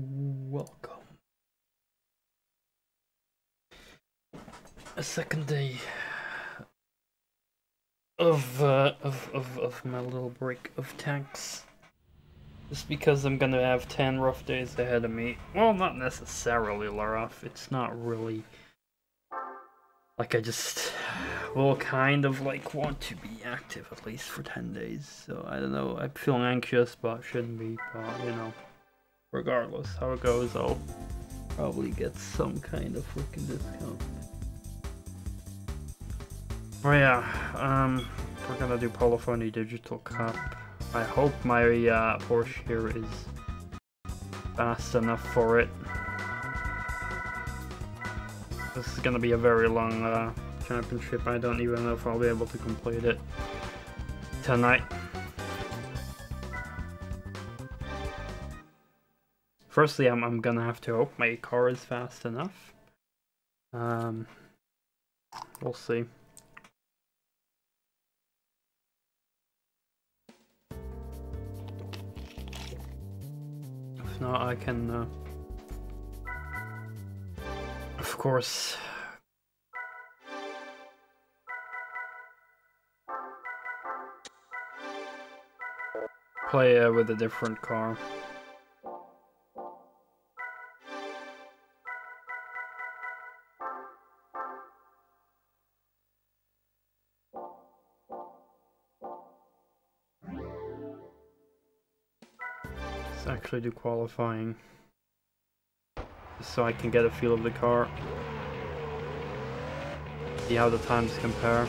Welcome. A second day of, uh, of, of, of my little break of tanks. Just because I'm gonna have 10 rough days ahead of me. Well, not necessarily rough. It's not really... Like, I just will kind of, like, want to be active at least for 10 days. So, I don't know. I feel anxious, but shouldn't be. But, you know, regardless how it goes, I'll probably get some kind of freaking discount. Oh yeah, um, we're gonna do Polyphony Digital Cup. I hope my uh, Porsche here is fast enough for it. This is gonna be a very long uh, championship. I don't even know if I'll be able to complete it tonight. Firstly, I'm, I'm gonna have to hope my car is fast enough. Um, we'll see. If not, I can, uh, of course, play uh, with a different car. Actually do qualifying. So I can get a feel of the car. See how the times compare.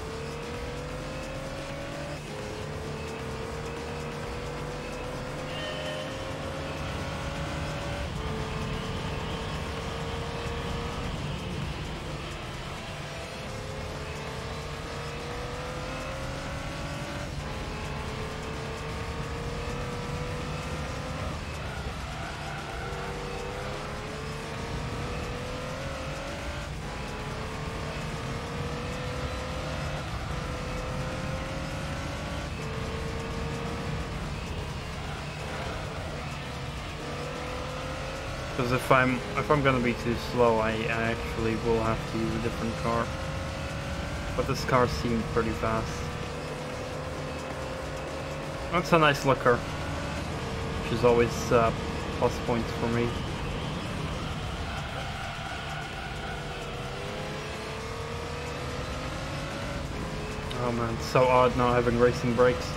If I'm if I'm gonna be too slow, I, I actually will have to use a different car. But this car seemed pretty fast. That's a nice looker, which is always uh, plus points for me. Oh man, so odd not having racing brakes.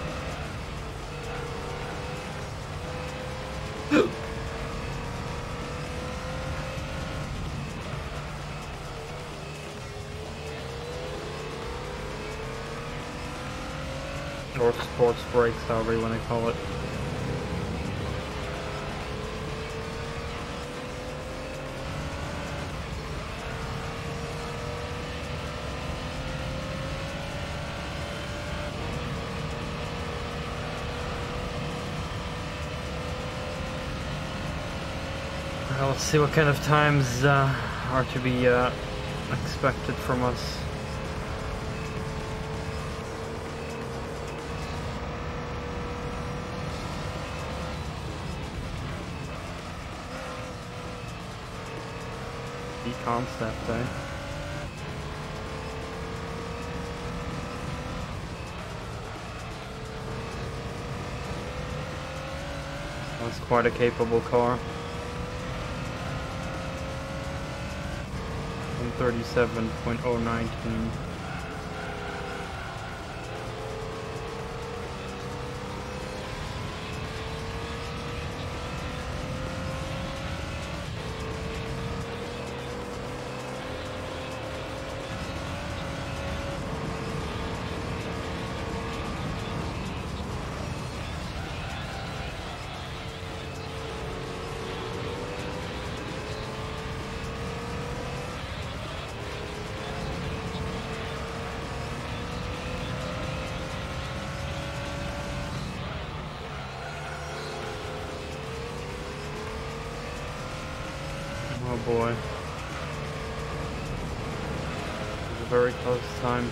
Or sports brakes, however you want to call it. Well, let's see what kind of times uh, are to be uh, expected from us. Concept, eh? That's quite a capable car. 137.019. time.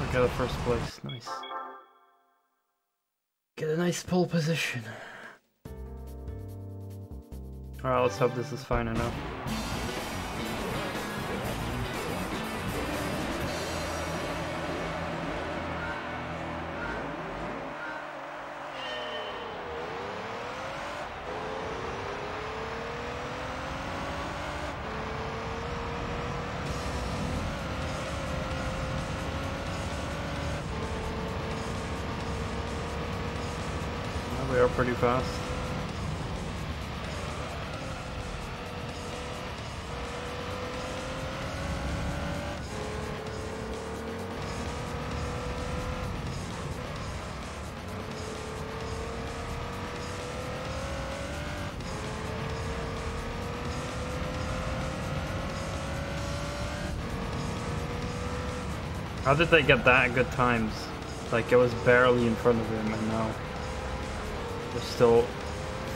I got first place, nice. Get a nice pole position. Alright, let's hope this is fine enough. They are pretty fast. How did they get that good times? Like it was barely in front of him and now still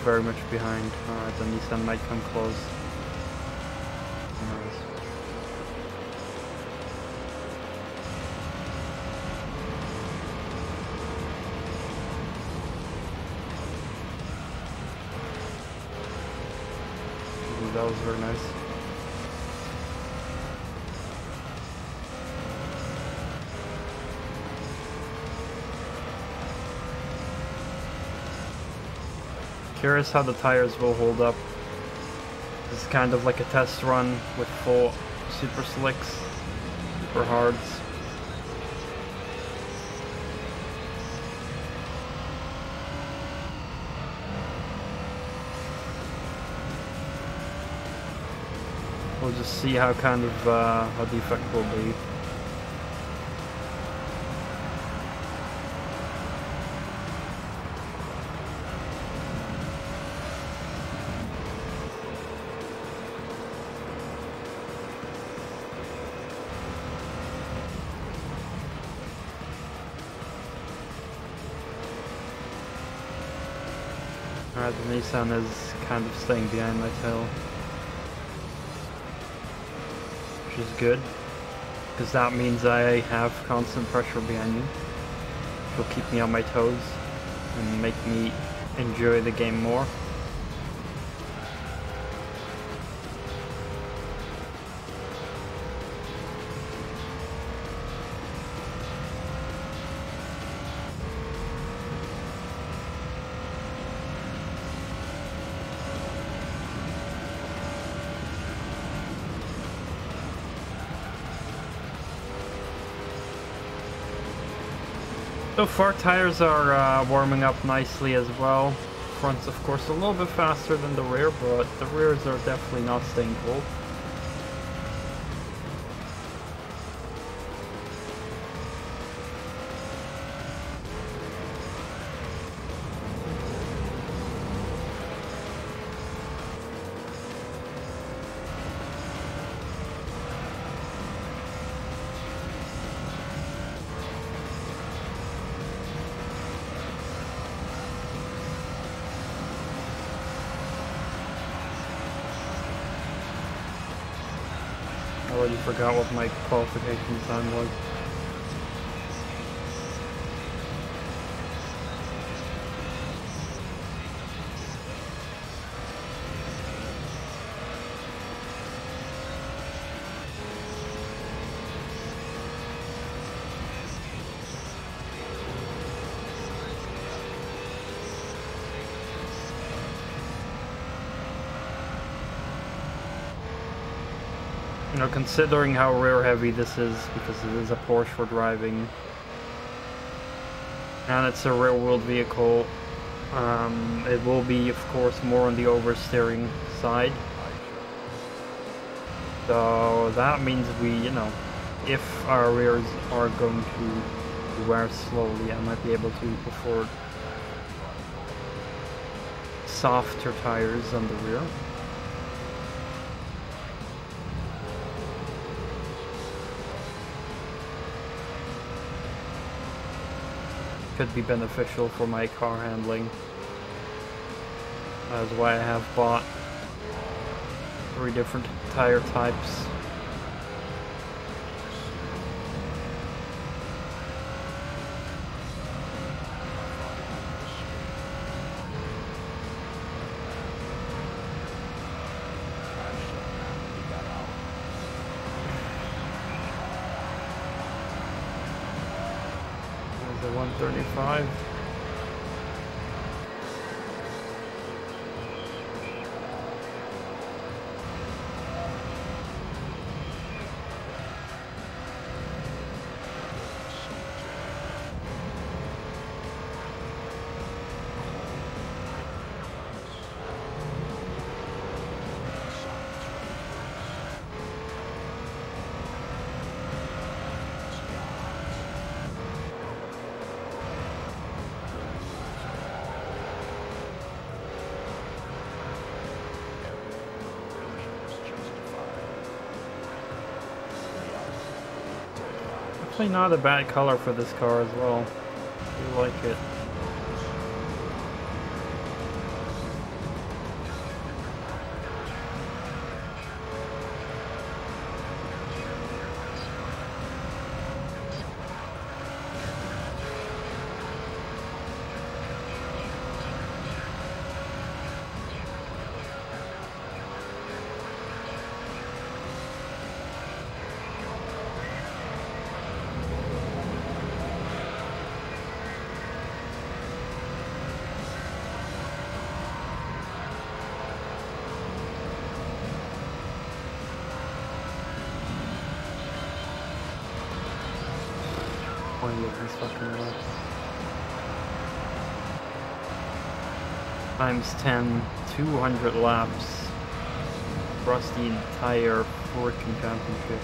very much behind. Alright, the Nissan might come close. Curious how the tires will hold up. This is kind of like a test run with full super slicks, super hards. We'll just see how kind of uh, how the effect will be. Is kind of staying behind my tail. Which is good. Because that means I have constant pressure behind me. Which will keep me on my toes and make me enjoy the game more. So far tires are uh, warming up nicely as well. Front's of course a little bit faster than the rear, but the rears are definitely not staying cold. Forgot what my qualification time was. Considering how rear heavy this is, because it is a Porsche for driving, and it's a rear wheeled vehicle, um, it will be, of course, more on the oversteering side. So that means we, you know, if our rears are going to wear slowly, I might be able to afford softer tires on the rear. Could be beneficial for my car handling. That's why I have bought three different tire types. 135. Actually not a bad color for this car as well. I like it. Fucking. Times 10, 200 laps across the entire freaking championship.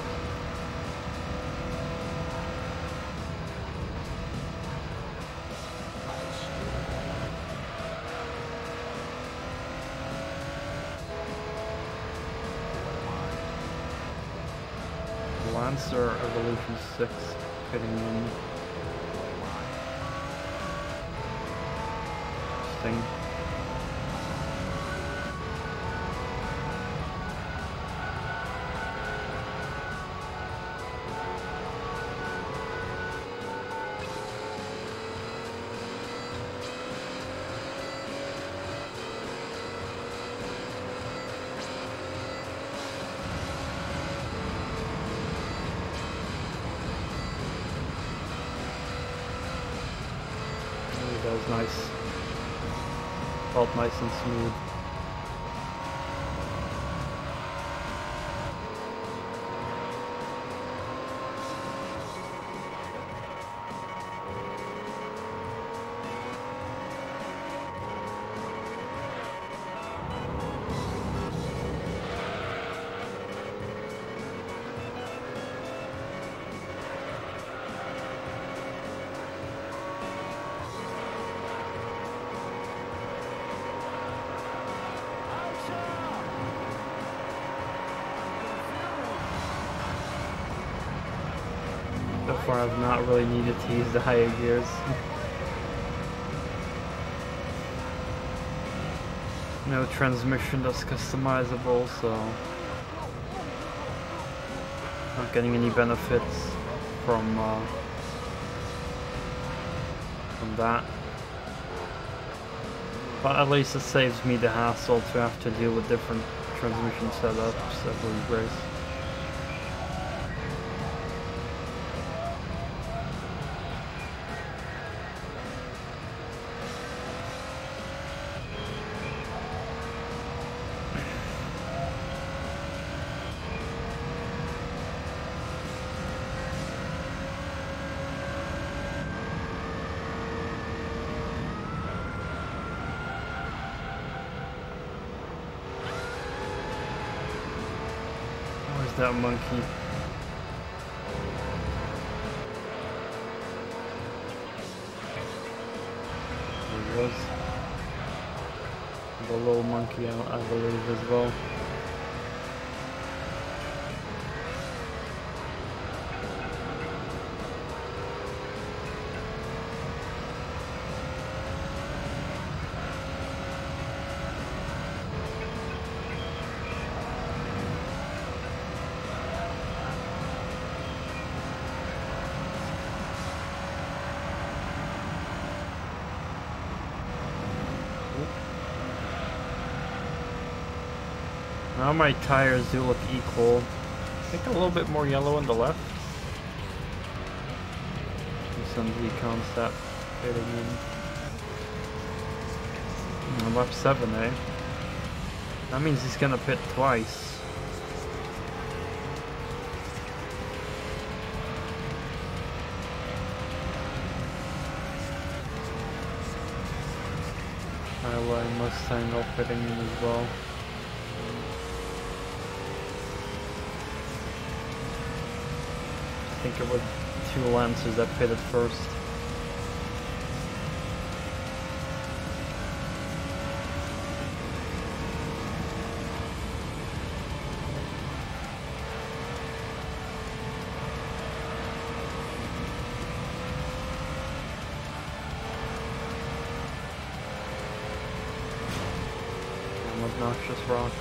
Lancer Evolution 6 getting in. That was nice. Felt nice and smooth. Far I've not really needed to use the higher gears. no transmission that's customizable, so not getting any benefits from uh, from that. But at least it saves me the hassle to have to deal with different transmission setups every race. As well. Now my tires do look equal. I think a little bit more yellow on the left. Some Z concept. fitting in. Hmm, left 7, eh? That means he's gonna pit twice. Highline Mustang all fitting in as well. Think it was two Lancers that pitted first. Obnoxious rock.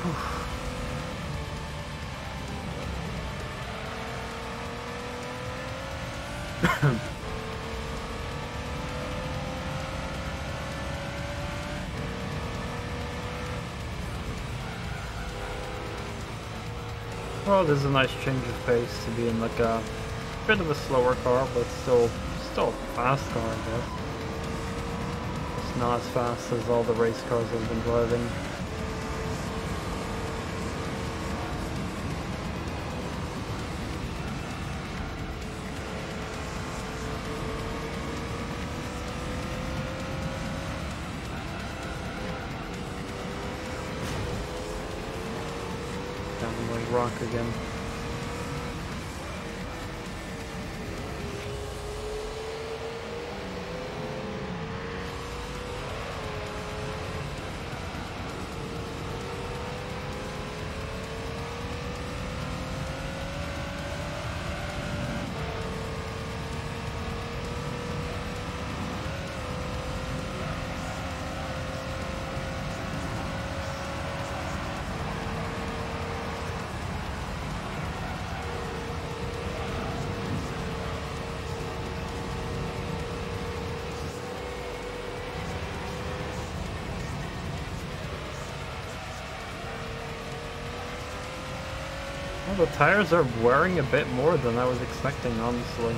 Well, this is a nice change of pace to be in like a bit of a slower car, but still, still a fast car, I guess. It's not as fast as all the race cars I've been driving. The tires are wearing a bit more than I was expecting, honestly.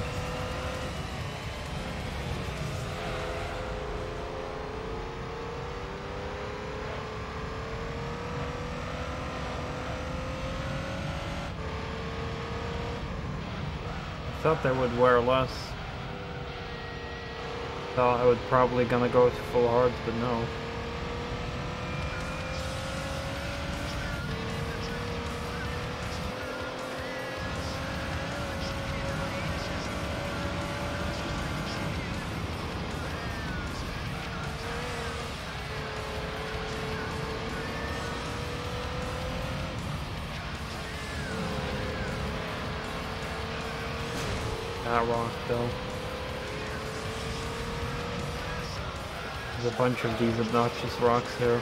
I thought they would wear less. Thought I would probably gonna go to full hards, but no. Though. There's a bunch of these obnoxious rocks here.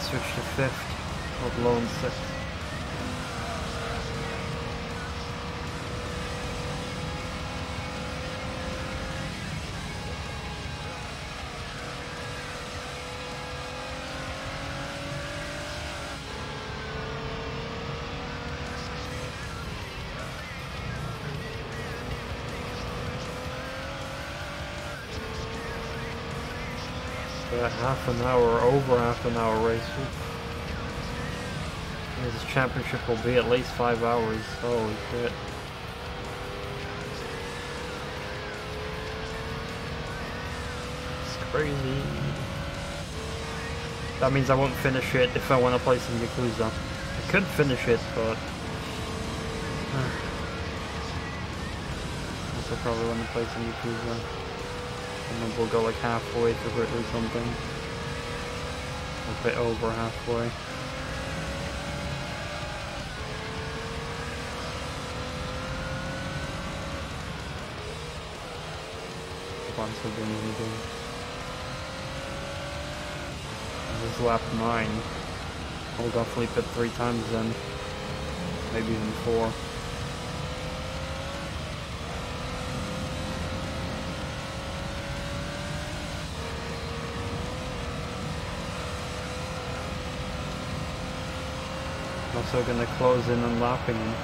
Switch to fifth, let alone sixth. A half an hour, over half an hour race. This championship will be at least five hours. Holy shit. It's crazy. That means I won't finish it if I want to play some Yakuza. I could finish it, but... I also probably want to play some Yakuza. And then we'll go like halfway through it or something. A bit over halfway. Once I've been in the. This is lap 9. I'll definitely pit three times then. Maybe even four. Also gonna close in on lapping him.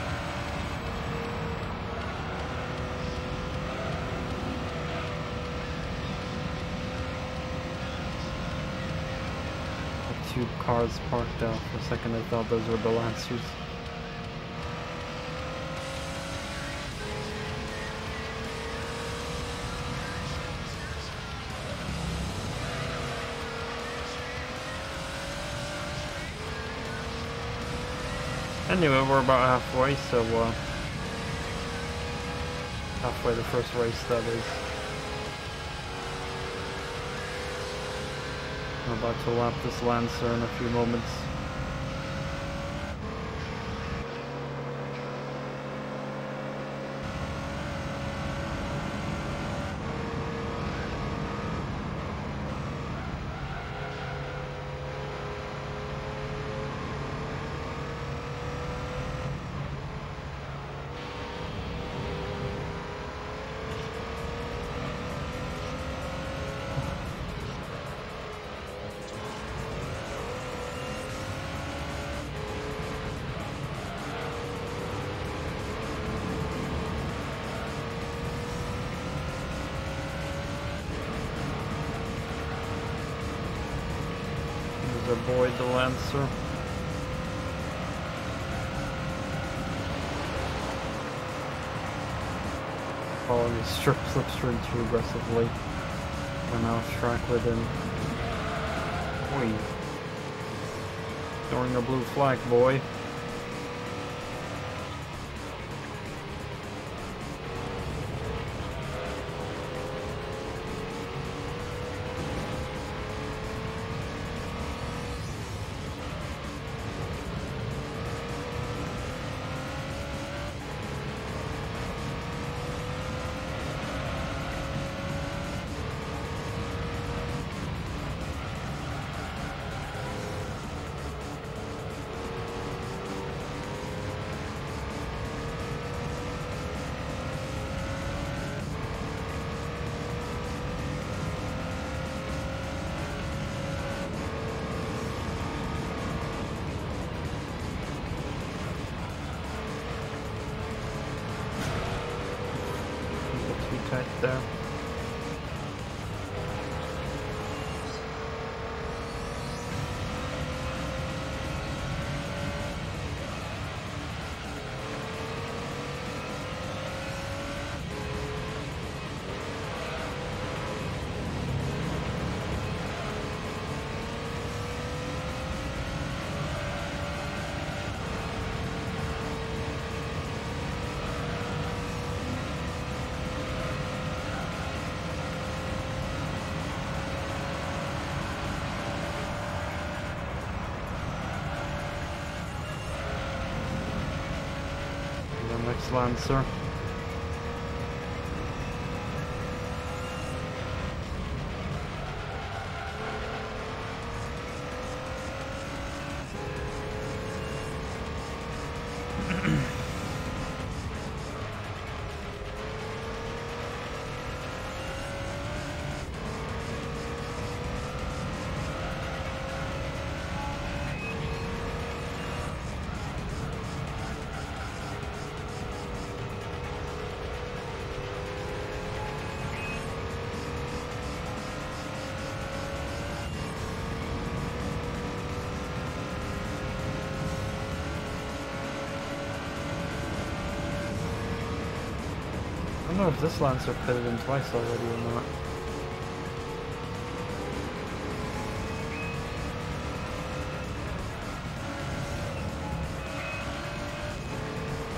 two cars parked out. For a second I thought those were the Lancers. Anyway, we're about halfway, so uh, halfway the first race that is. I'm about to lap this Lancer in a few moments. Avoid the Lancer. Following his strip slipstream too aggressively. Went off track with him. Oi. Throwing a blue flag, boy. Next know if this Lancer pitted him twice already or not.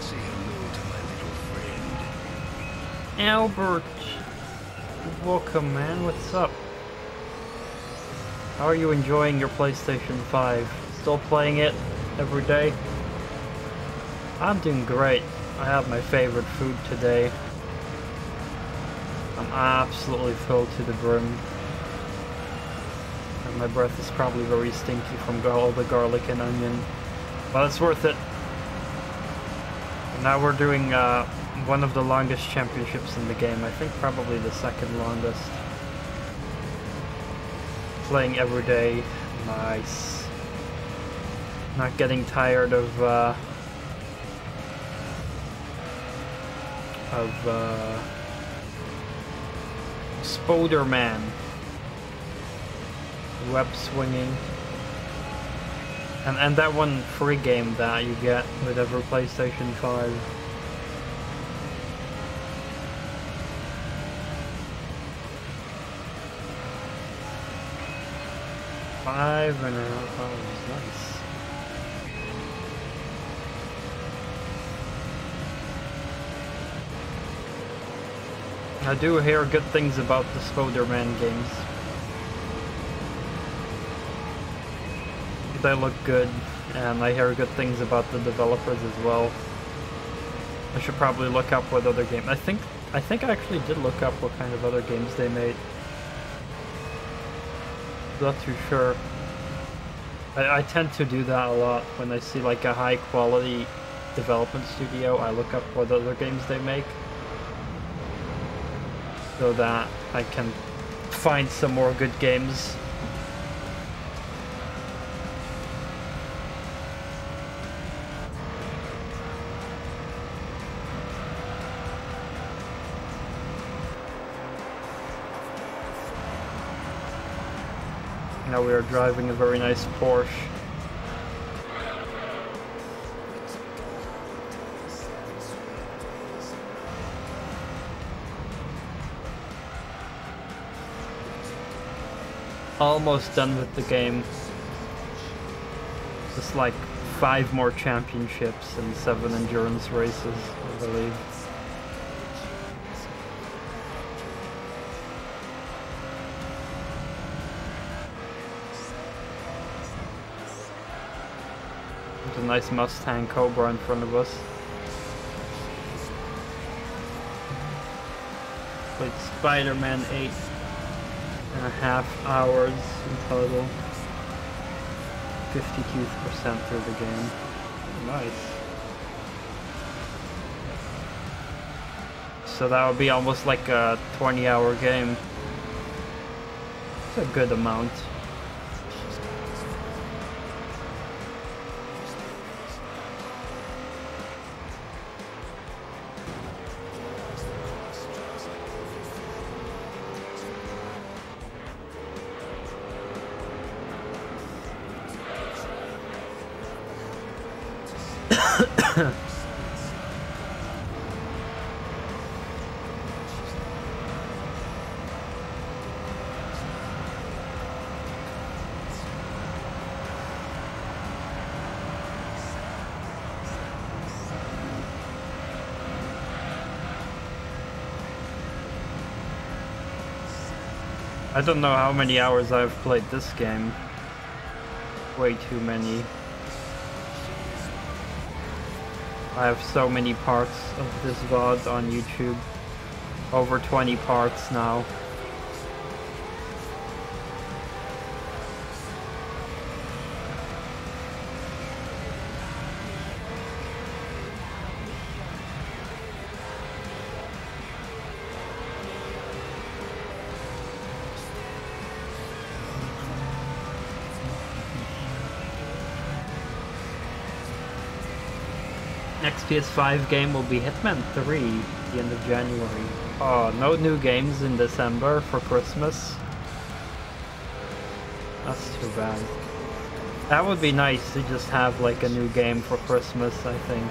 Say hello to my little friend. Albert! Welcome, man. What's up? How are you enjoying your PlayStation 5? Still playing it every day? I'm doing great. I have my favorite food today. Absolutely filled to the brim. And my breath is probably very stinky from all the garlic and onion. But it's worth it. Now we're doing uh, one of the longest championships in the game. I think probably the second longest. Playing every day. Nice. Not getting tired of uh, of uh, Spoderman. Web swinging. And, and that one free game that you get with every PlayStation 5. Five and a half I do hear good things about the Spider-Man games. They look good, and I hear good things about the developers as well. I should probably look up what other games. I think I think I actually did look up what kind of other games they made. Not too sure. I, I tend to do that a lot when I see like a high quality development studio. I look up what other games they make so that I can find some more good games. Now we are driving a very nice Porsche. Almost done with the game. Just like five more championships and seven endurance races, I believe. A nice Mustang Cobra in front of us. Played Spider-Man 8 and a half hours in total. 52% through the game. Nice. So that would be almost like a 20 hour game. It's a good amount. Don't know how many hours I've played this game. Way too many. I have so many parts of this VOD on YouTube. Over 20 parts now. PS5 game will be Hitman 3, the end of January. Oh, no new games in December for Christmas. That's too bad. That would be nice to just have like a new game for Christmas, I think.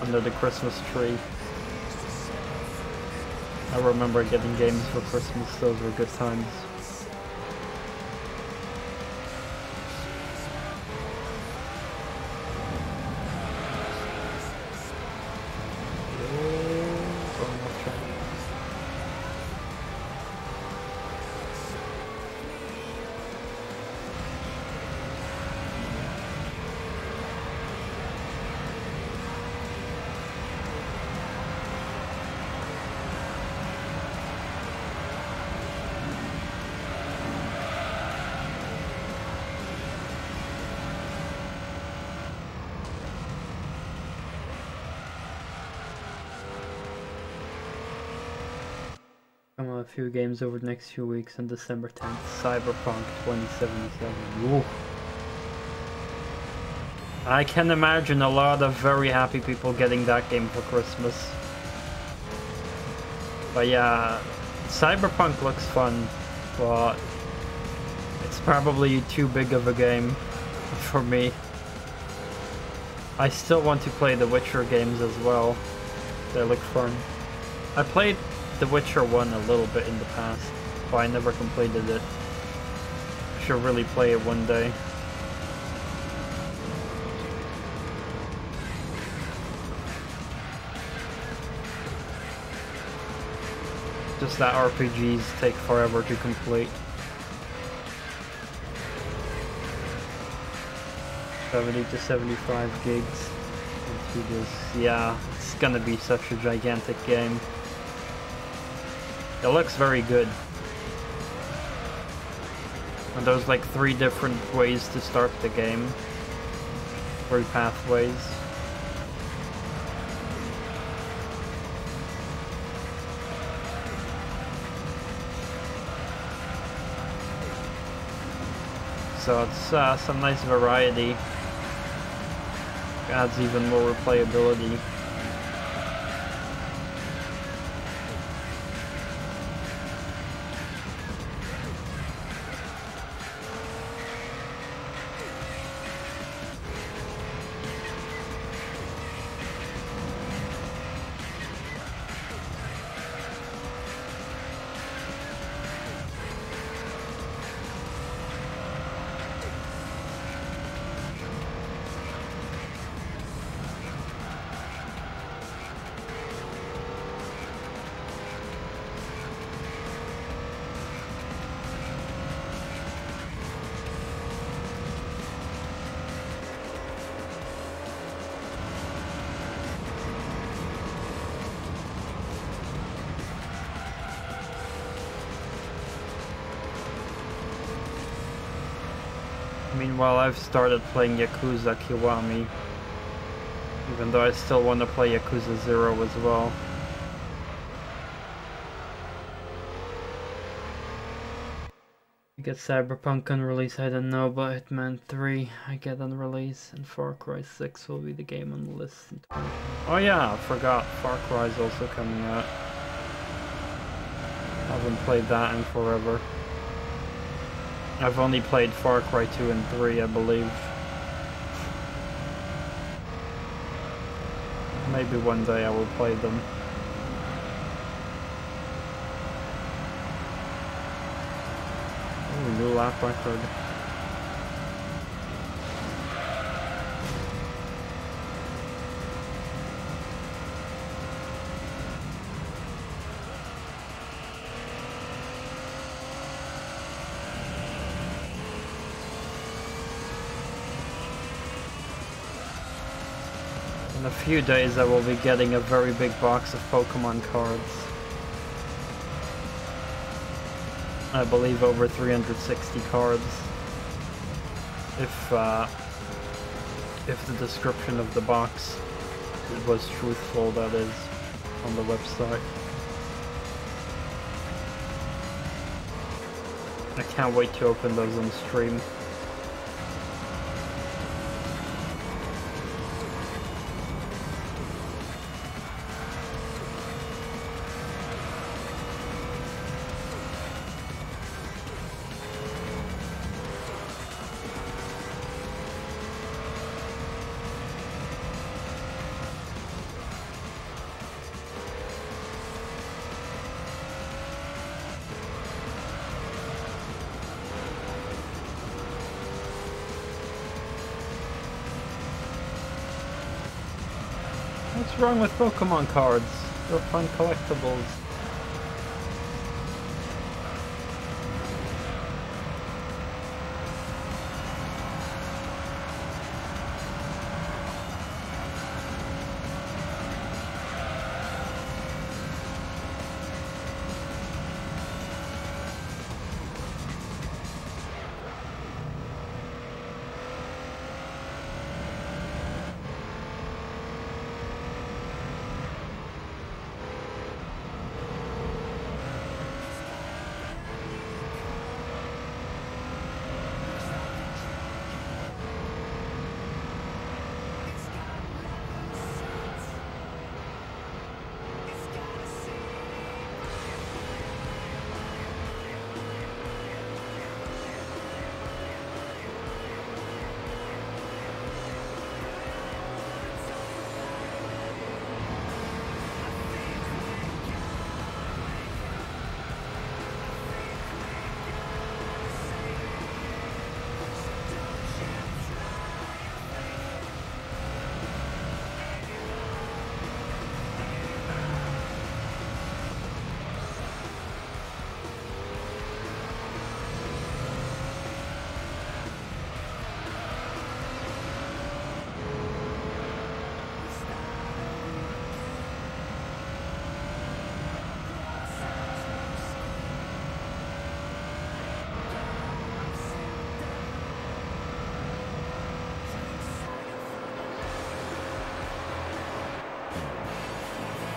Under the Christmas tree. I remember getting games for Christmas, those were good times. Few games over the next few weeks on December 10th. Cyberpunk 2077. Ooh. I can imagine a lot of very happy people getting that game for Christmas. But yeah, Cyberpunk looks fun, but it's probably too big of a game for me. I still want to play the Witcher games as well. They look fun. I played the Witcher 1 a little bit in the past, but I never completed it. I should really play it one day. Just that RPGs take forever to complete. Seventy to seventy-five gigs. Yeah, it's gonna be such a gigantic game. It looks very good. And there's like three different ways to start the game. Three pathways. So it's uh, some nice variety. Adds even more replayability. Meanwhile, I've started playing Yakuza Kiwami. Even though I still want to play Yakuza 0 as well. I get Cyberpunk on release, I don't know, but Hitman 3 I get on release, and Far Cry 6 will be the game on the list. Oh yeah, I forgot, Far Cry is also coming out. I haven't played that in forever. I've only played Far Cry 2 and 3, I believe. Maybe one day I will play them. Oh, new lap record. Few days I will be getting a very big box of Pokemon cards. I believe over 360 cards. If, uh, if the description of the box was truthful, that is, on the website. I can't wait to open those on stream. Wrong with Pokemon cards? They're fun collectibles.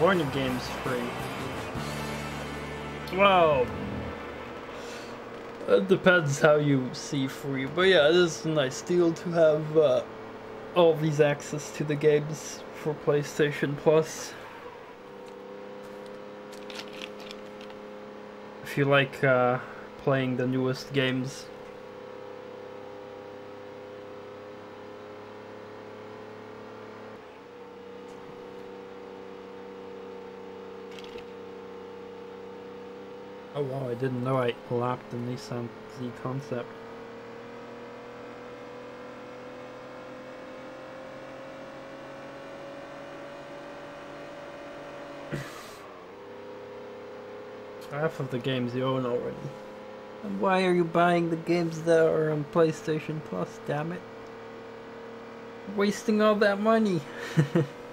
Warning game's free. Well, it depends how you see free, but yeah, it is a nice deal to have uh, all these access to the games for PlayStation Plus. If you like uh, playing the newest games. Oh I didn't know I lapped the Nissan Z concept. Half of the games you own already. And why are you buying the games that are on PlayStation Plus, damn it? Wasting all that money.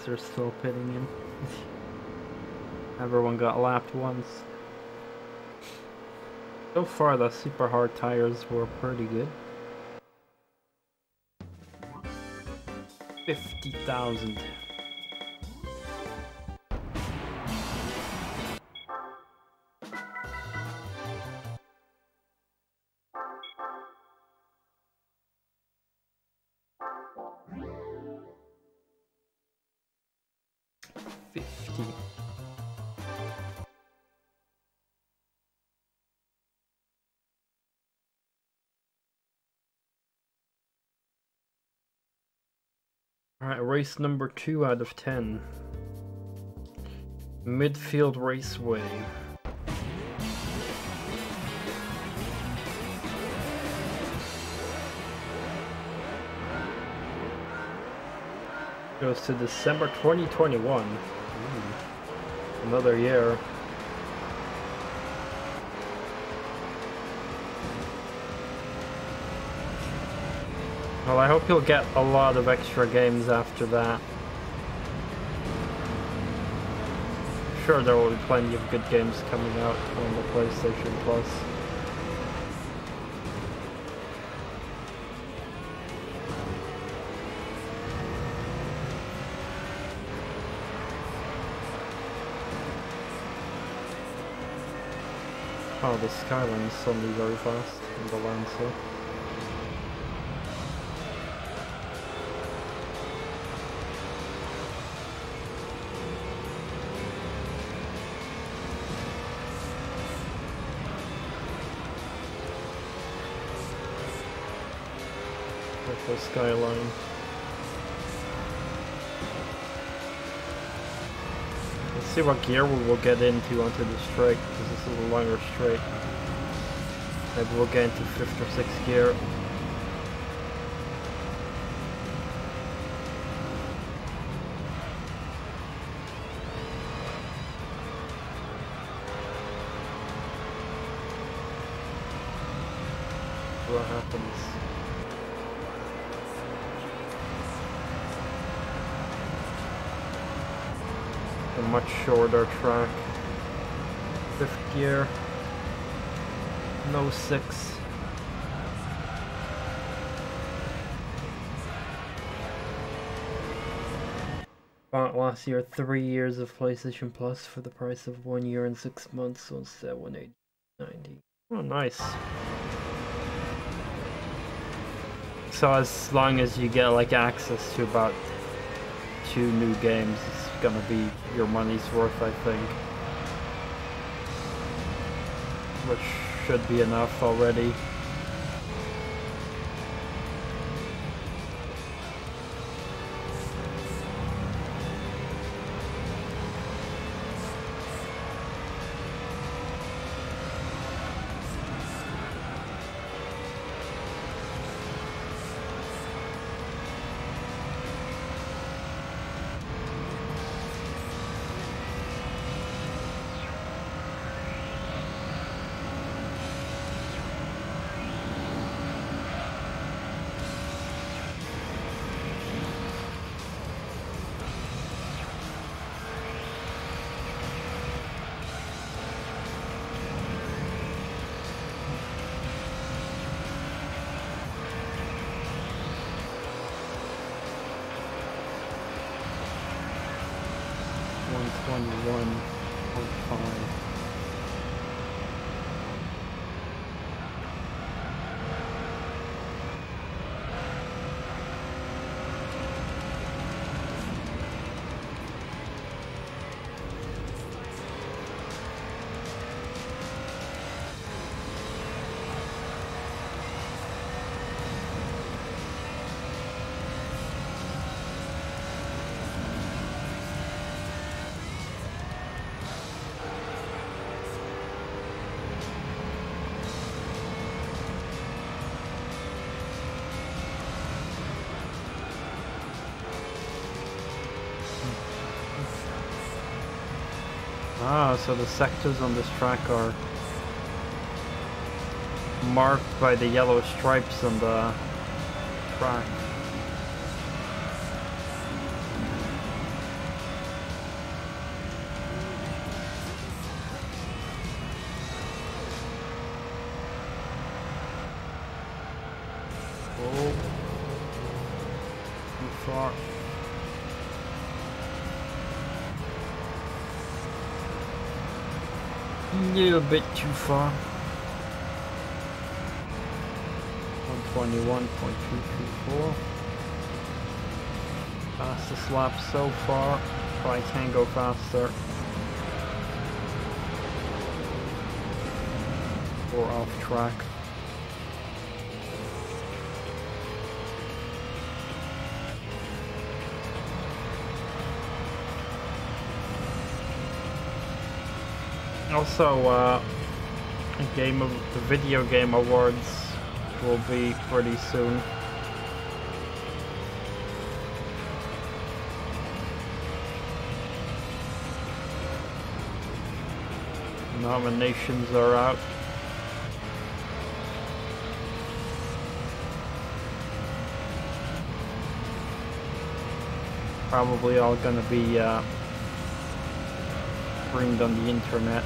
Lancer's still pitting in. Everyone got lapped once. So far, the super hard tires were pretty good. 50,000. Race number two out of ten. Midfield Raceway. Goes to December 2021. Ooh. Another year. Well, I hope you'll get a lot of extra games after that. Sure, there will be plenty of good games coming out on the PlayStation Plus. Oh, the skyline is suddenly very fast in the Lancer. Skyline. Let's see what gear we will get into onto the straight, because this is a longer straight. Maybe we'll get into 5th or 6th gear. Gear. No six. Bought last year three years of PlayStation Plus for the price of one year and six months, so instead one eighty ninety. Oh, nice. So as long as you get like access to about two new games, it's gonna be your money's worth, I think. Which should be enough already. So the sectors on this track are marked by the yellow stripes on the track. Little bit too far. 121.224. Fastest lap so far. Probably can go faster. Or off track. Also, uh, game of the video game awards will be pretty soon. Nominations are out. Probably all gonna be uh, streamed on the internet.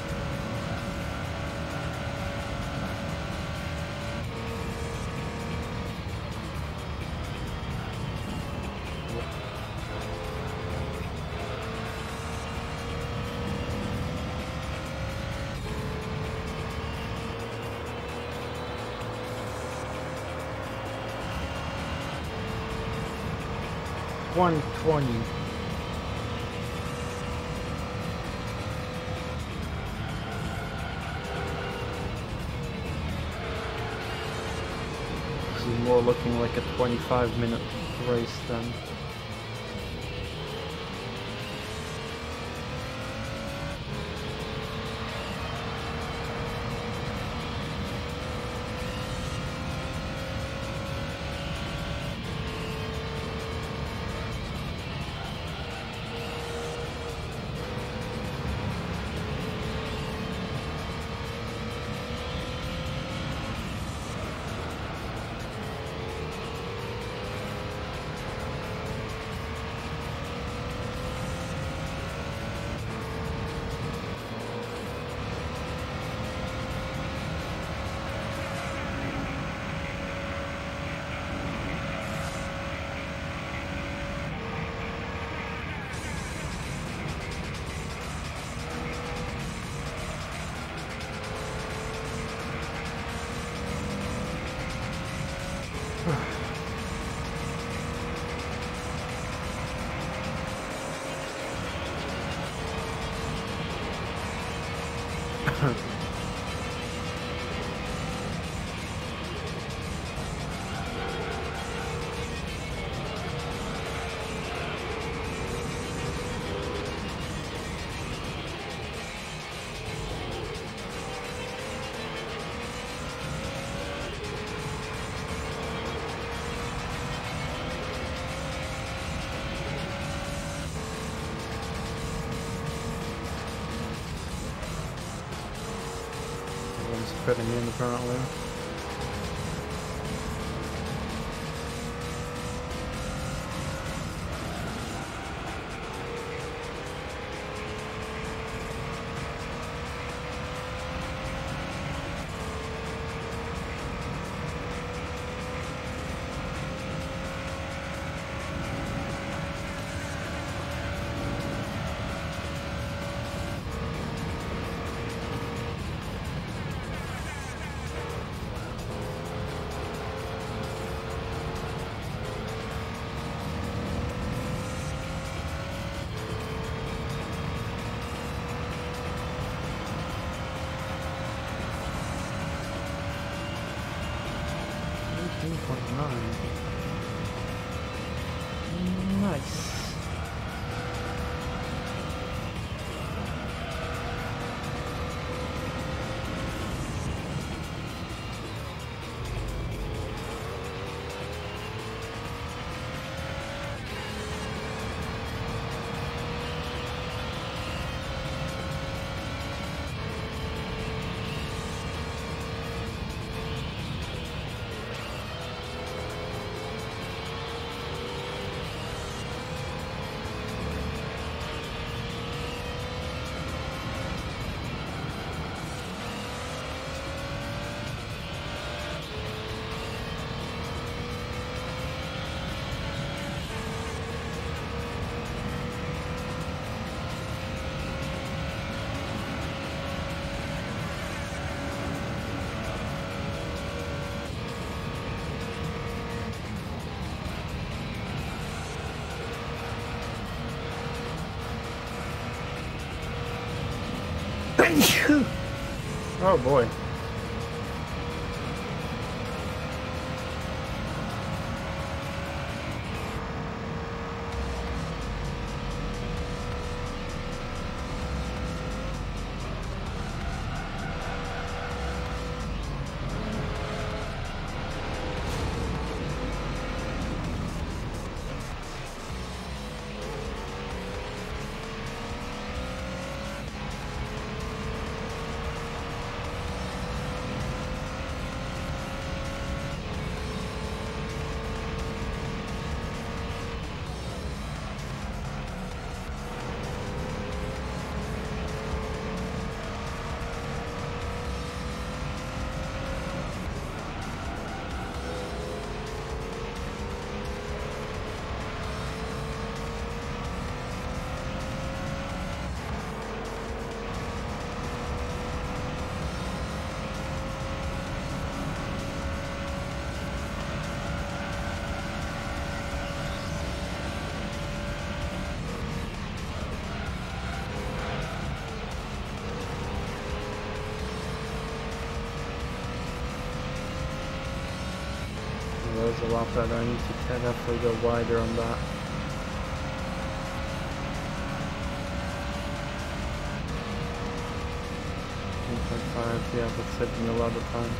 One twenty. This is more looking like a 25 minute race then. Everyone's fitting Oh boy. Lot better. I need to definitely go wider on that. Five, yeah, that's taking a lot of time.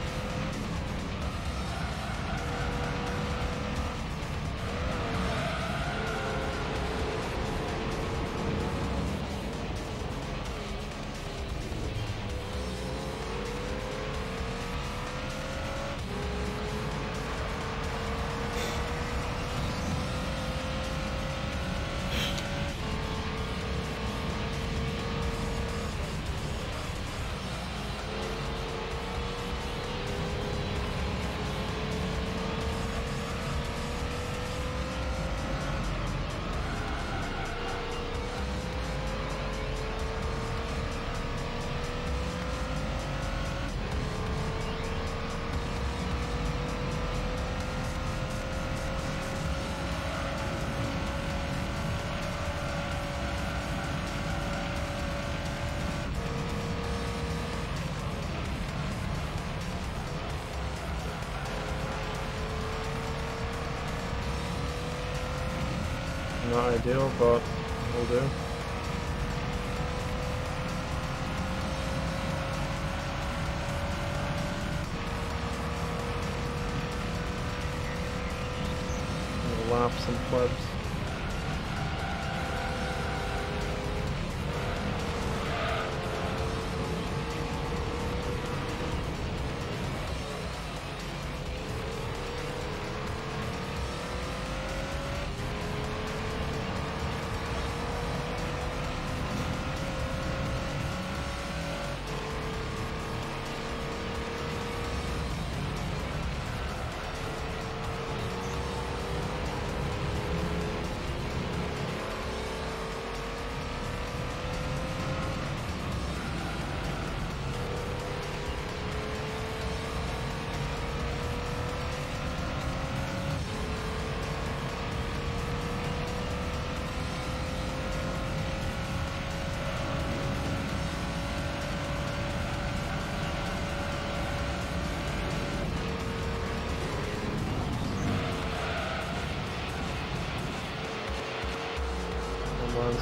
Ideal, but we'll do.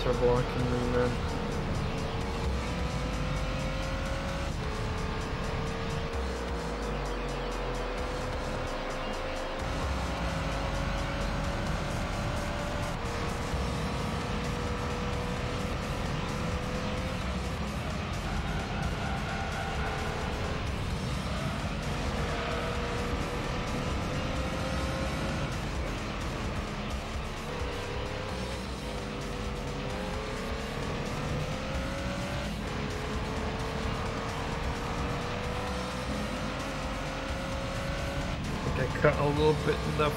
Lines are a little bit in that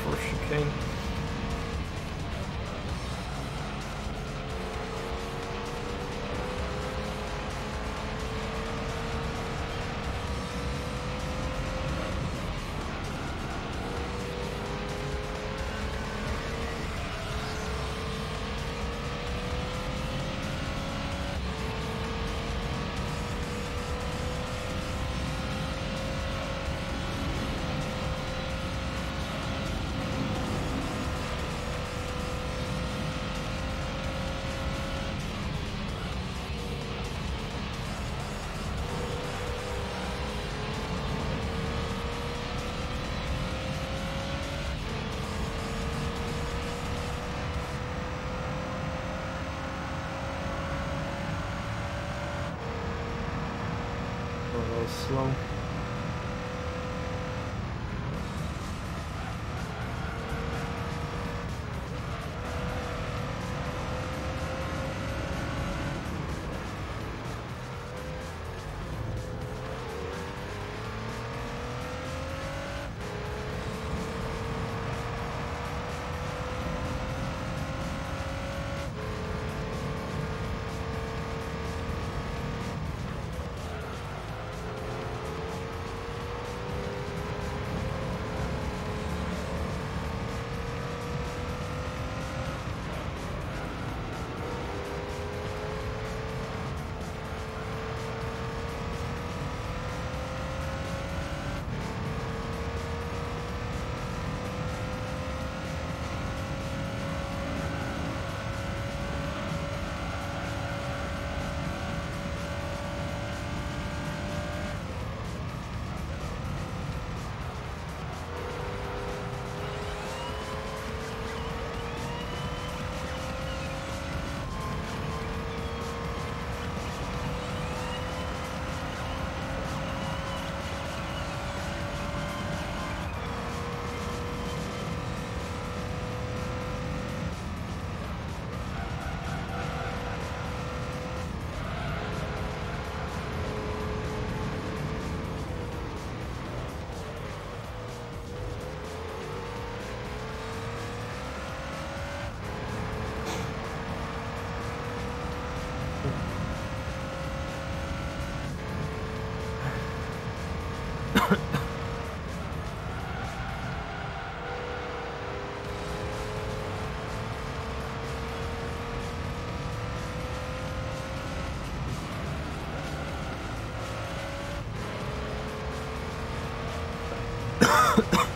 Ha ha ha.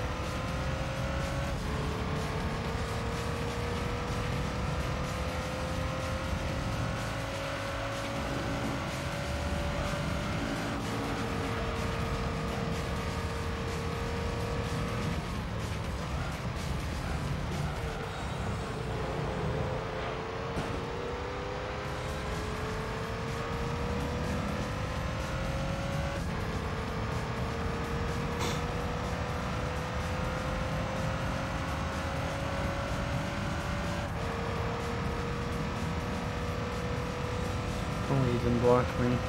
Block me.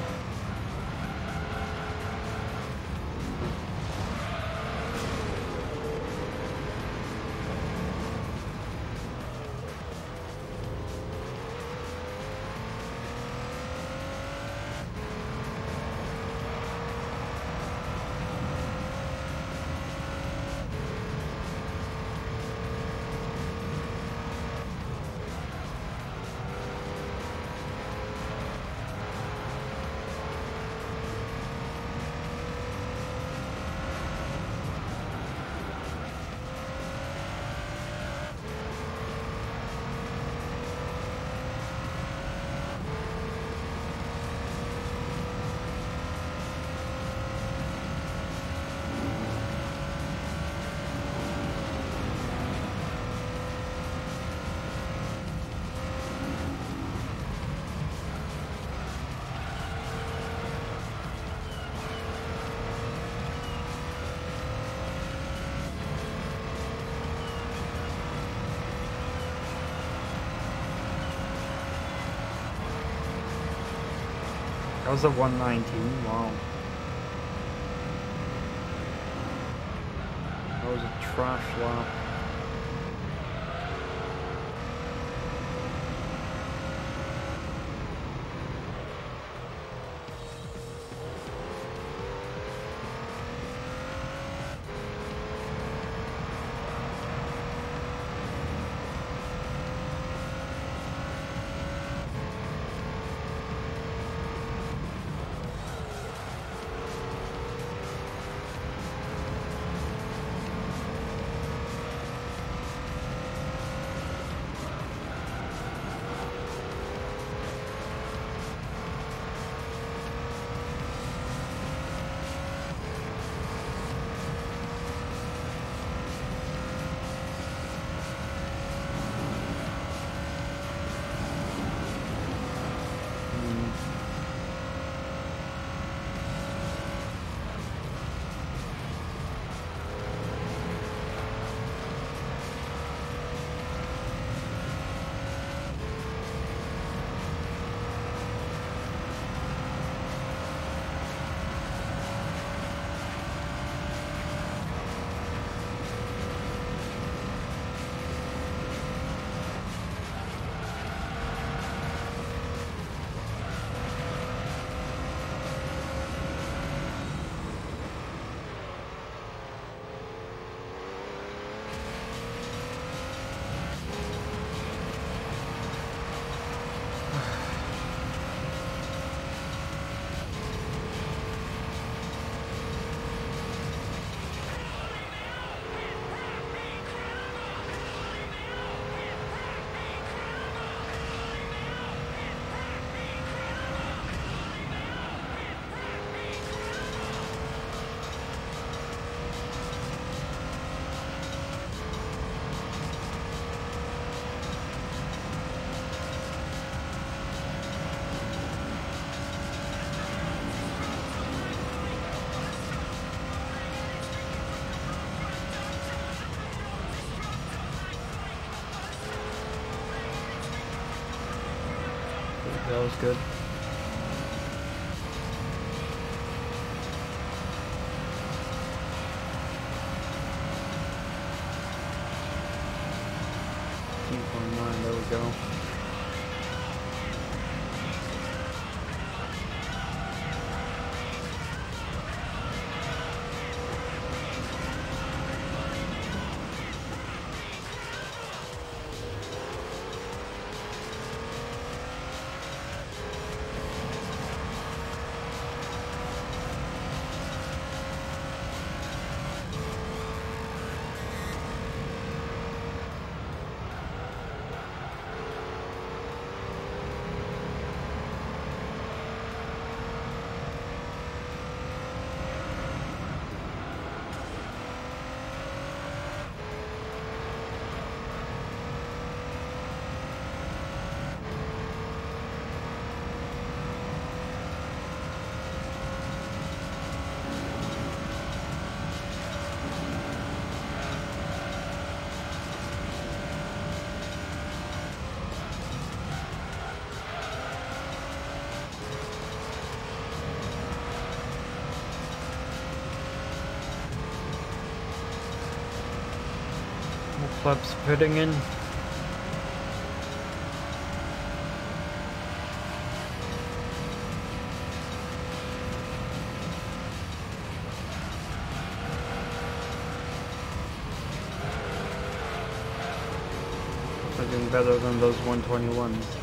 That was a 119, good. Flaps fitting in. Looking better than those 121s.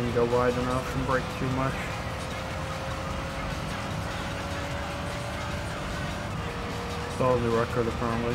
Didn't go wide enough and brake too much. The record apparently.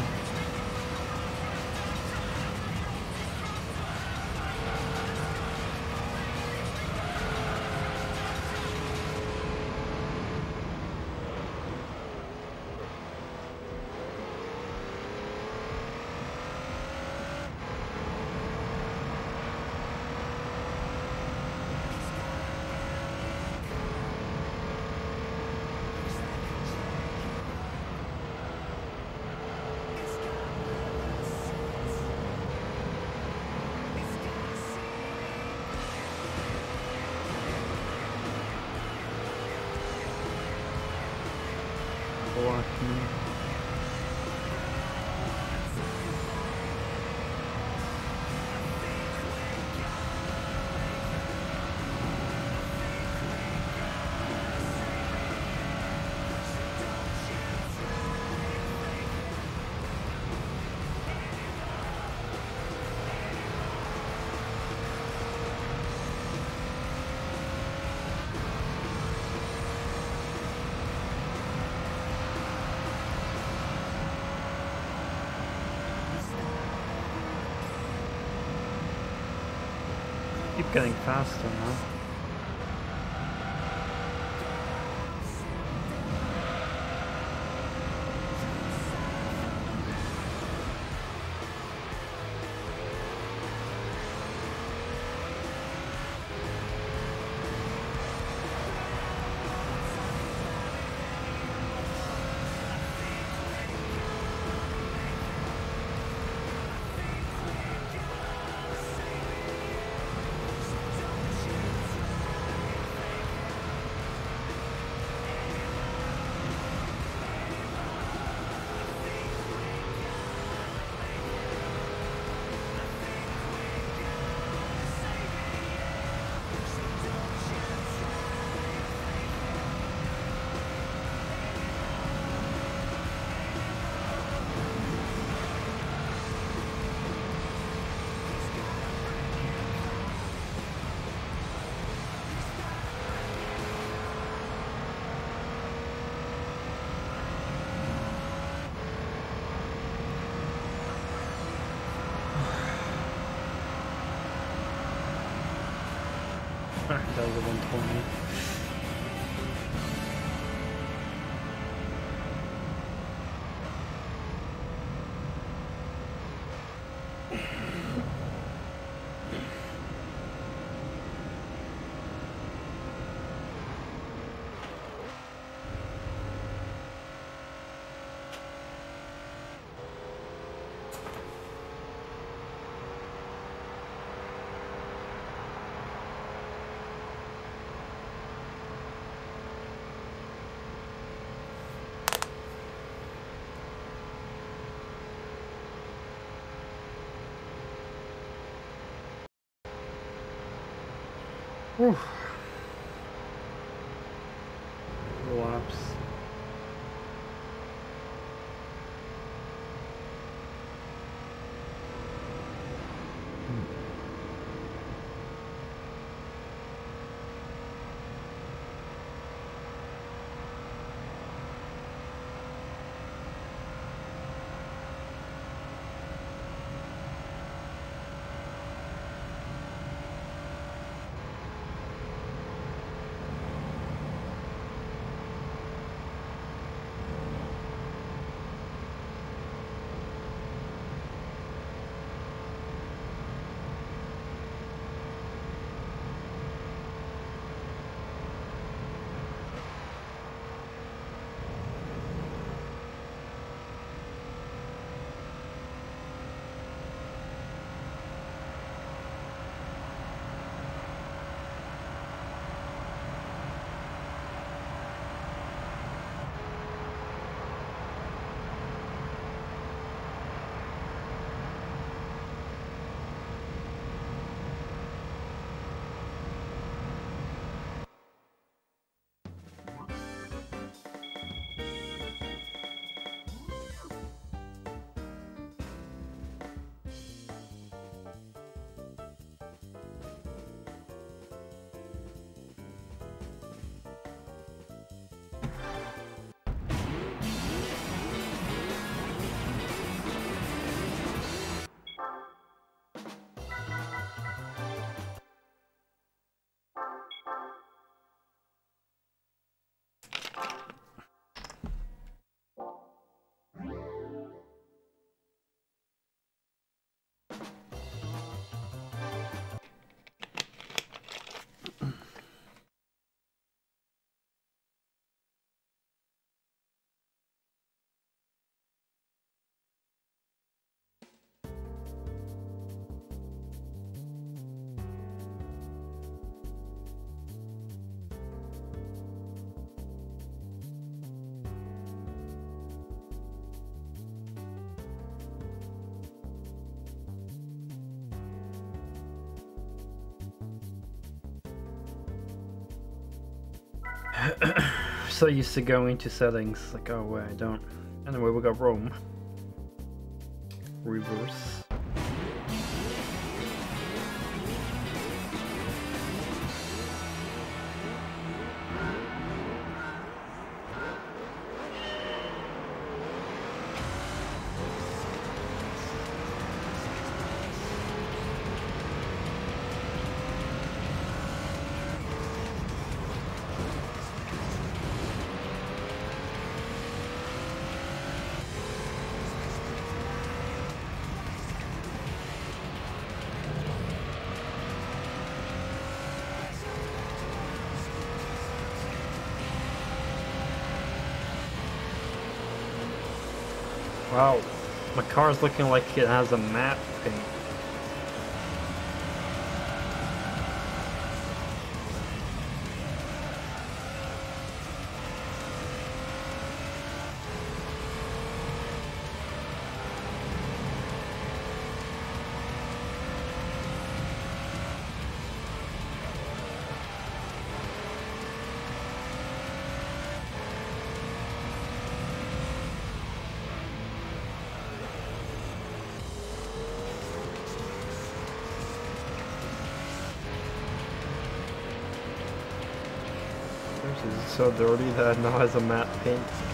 Keep Whew. so used to going to settings, like, oh wait, I don't. Anyway, we got Rome. Reverse. Car's looking like it has a matte dirty that now has a matte paint.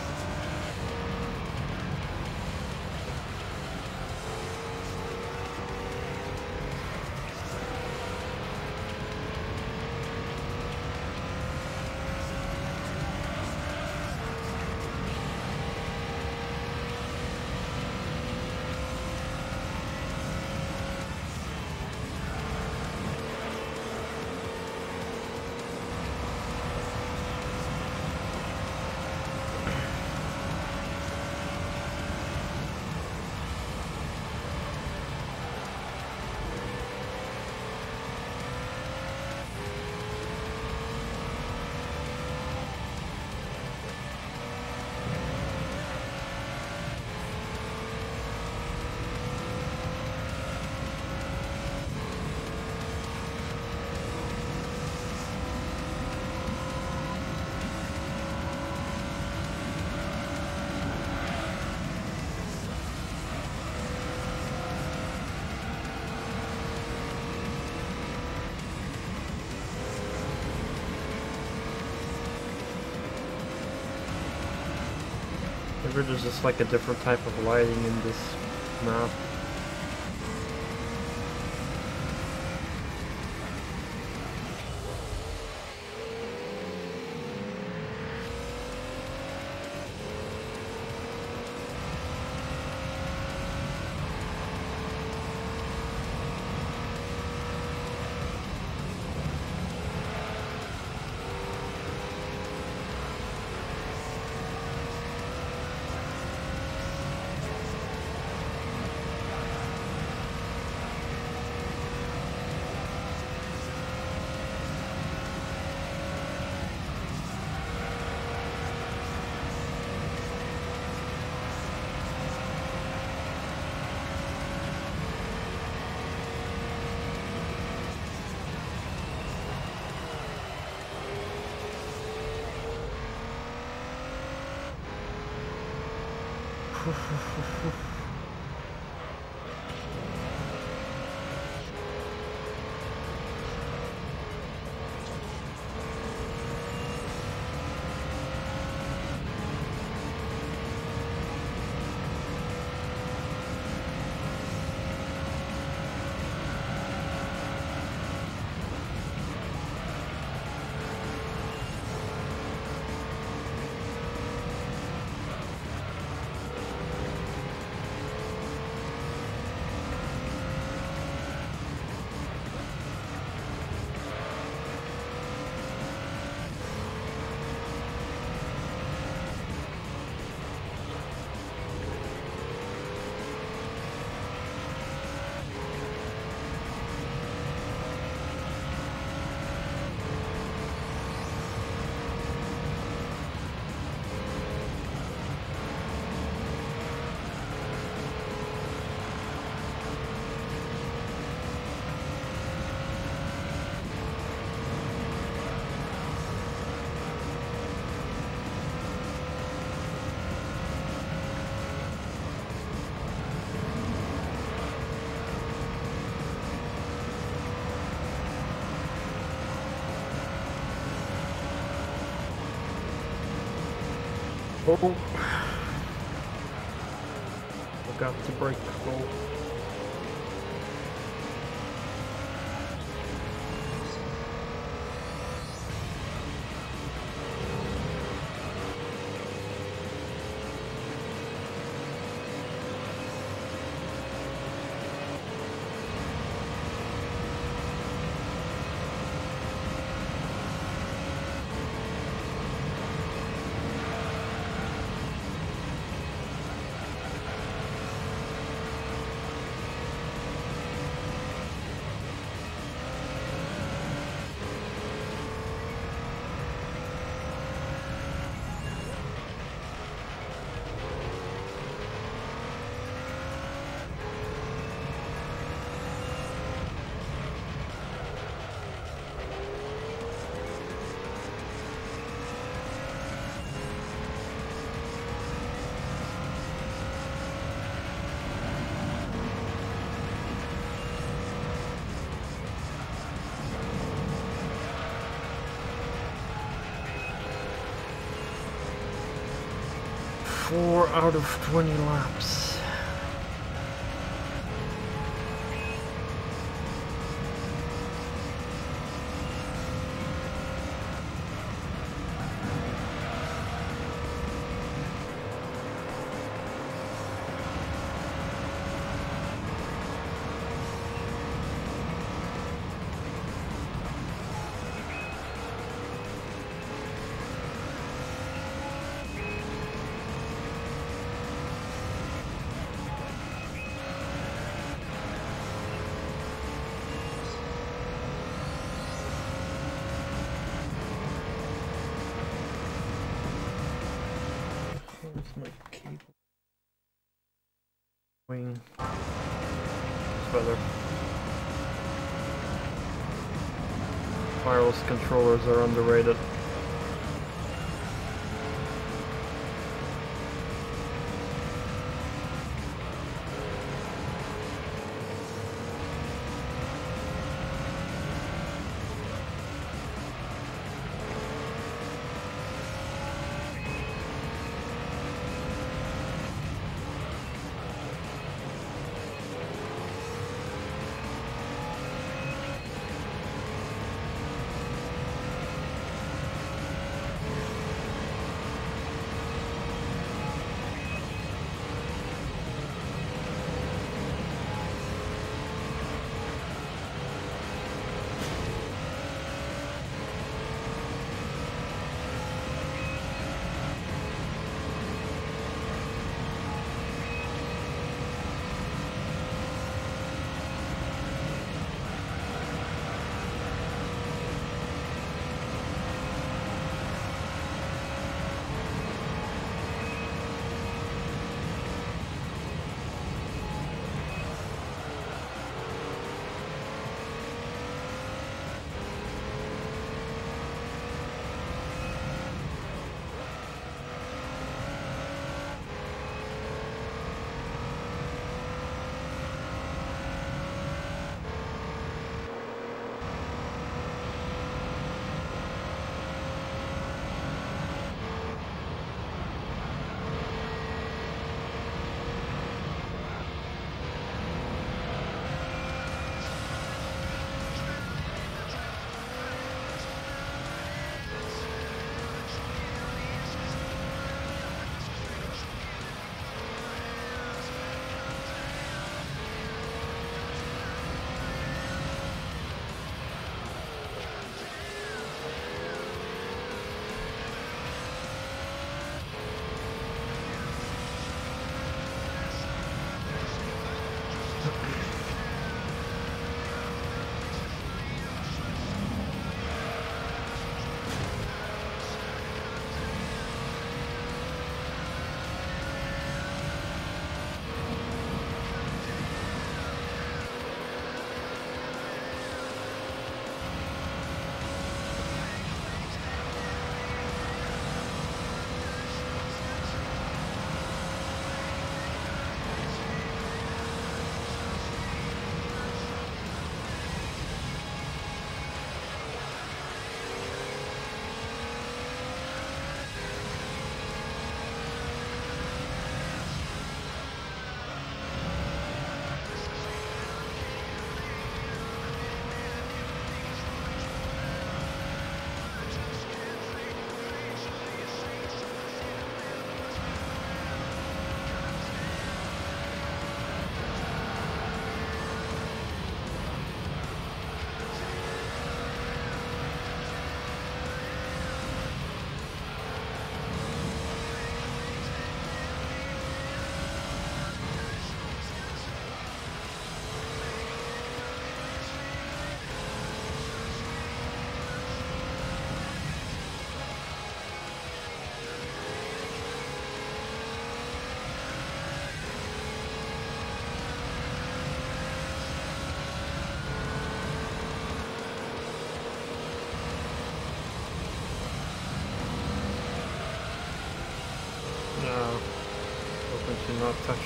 Maybe there's just like a different type of lighting in this map. Oh. Forgot to brake out of 20 laps. Wireless controllers are underrated.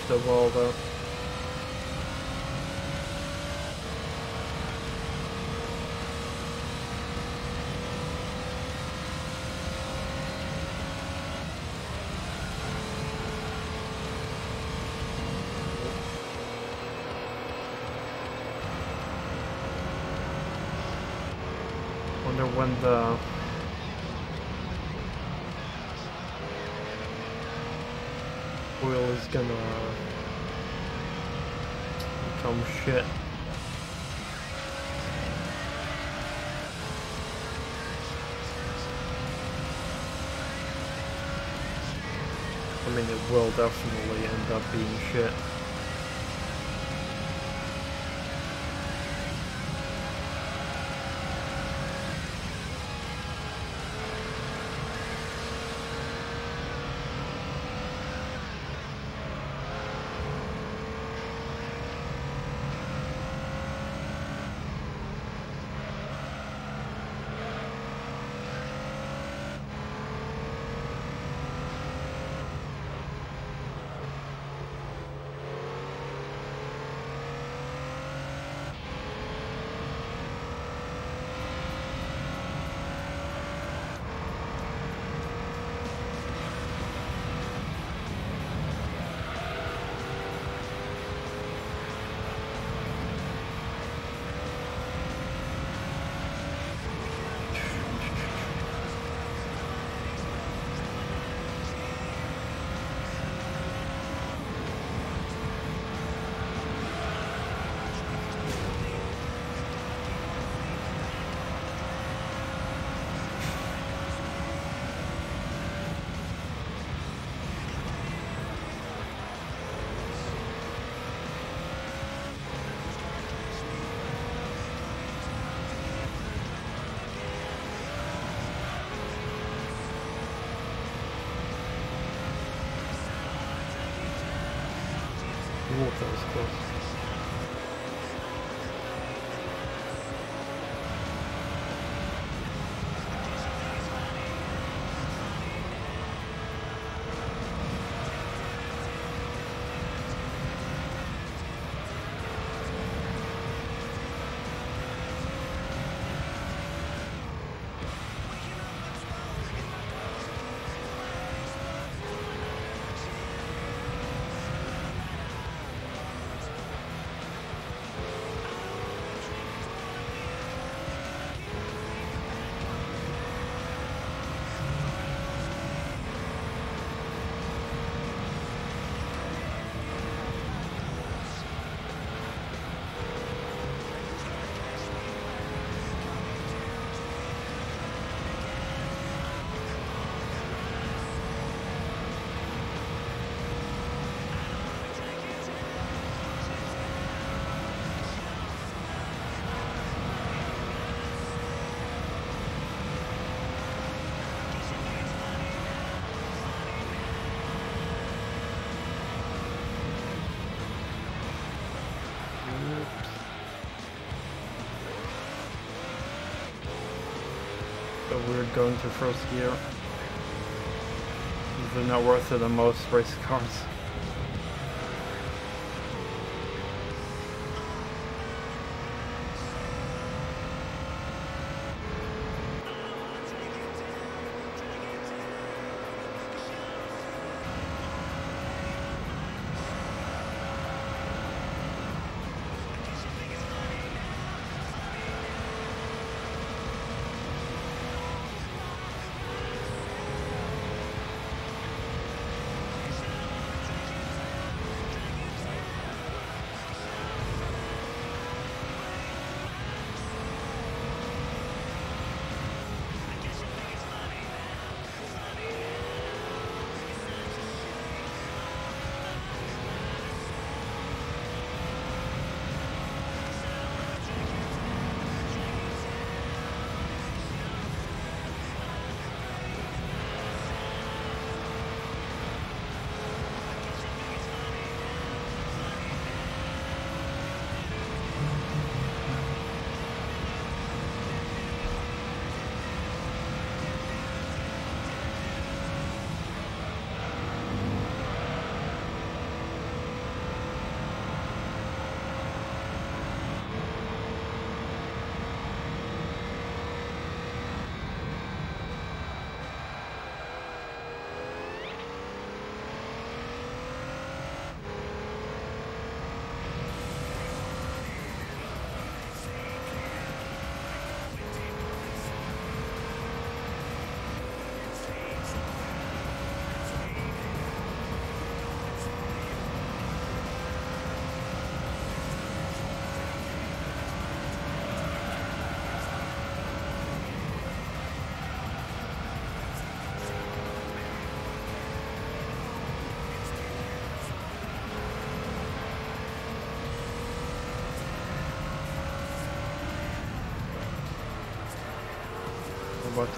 The wall though. Wonder when the oil is gonna become shit. I mean, it will definitely end up being shit. To first gear. Usually not worth it in most race cars.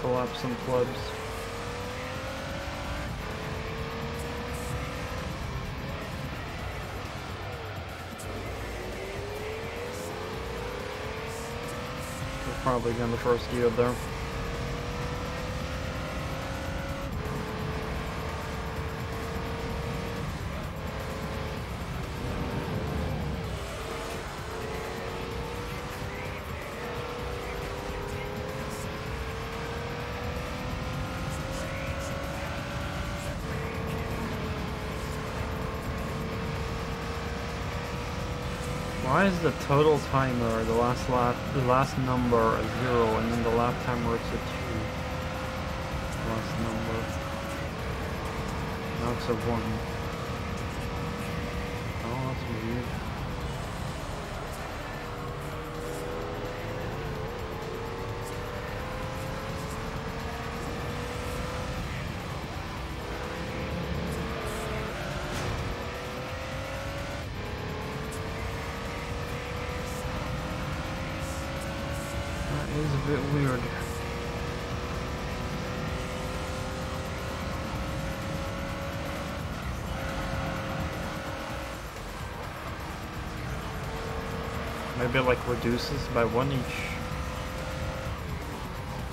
To lap some clubs. Probably going the first gear there. Why is the total timer, the last lap, the last number a zero, and then the lap timer it's a two? Last number. Now it's a one. Bit weird. Maybe it like reduces by one each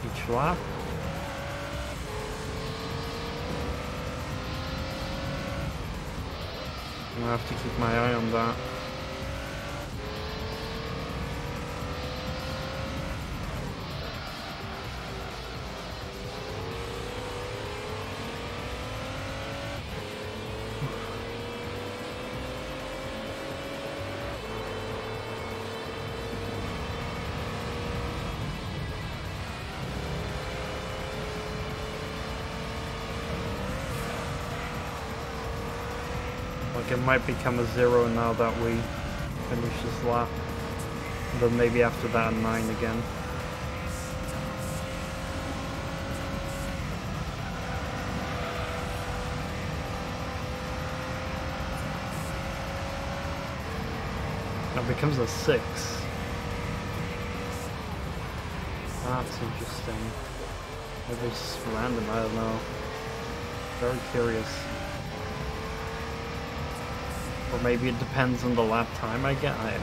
each lap. I'll have to keep my eye on that. It might become a zero now that we finish this lap. Then maybe after that a nine again. That becomes a six. That's interesting. Maybe it's random, I don't know. Very curious. Or maybe it depends on the lap time I get. I,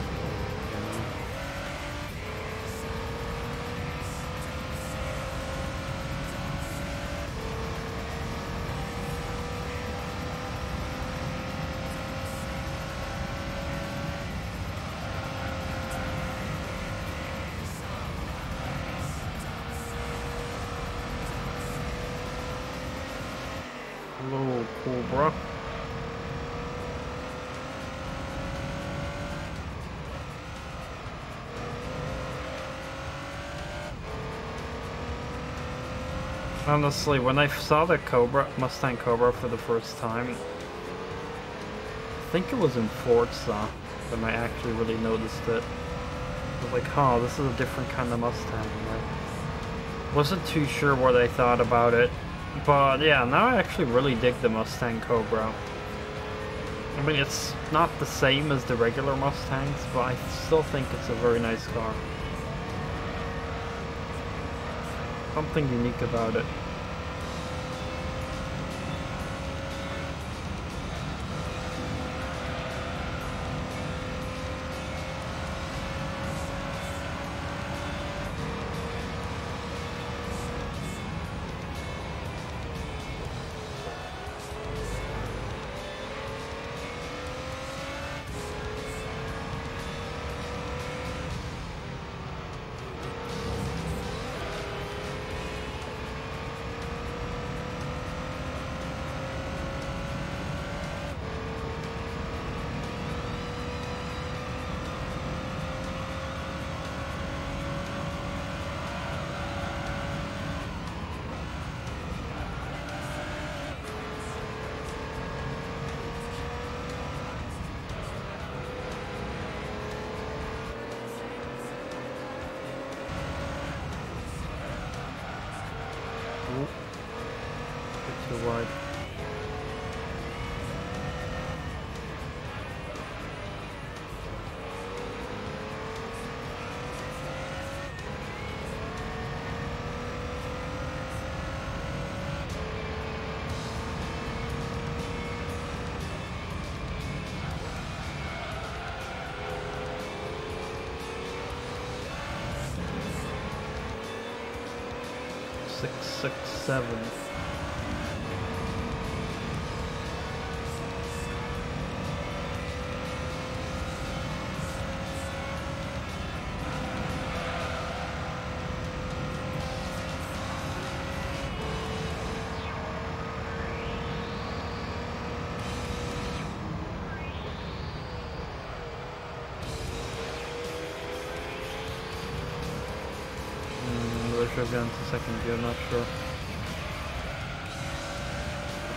Honestly, when I saw the Cobra, Mustang Cobra for the first time, I think it was in Forza when I actually really noticed it. I was like, oh, this is a different kind of Mustang. I wasn't too sure what I thought about it, but yeah, now I actually really dig the Mustang Cobra. I mean, it's not the same as the regular Mustangs, but I still think it's a very nice car. Something unique about it. Six, seven. Mm, whether I should have gone to second gear, not sure.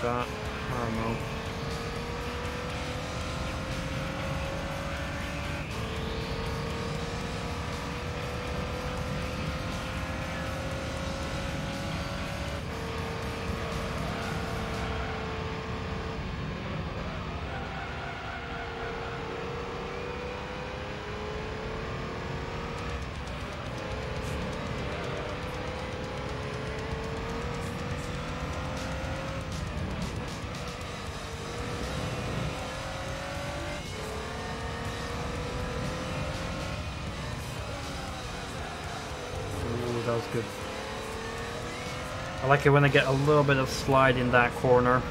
Forgot. I like it when I get a little bit of slide in that corner.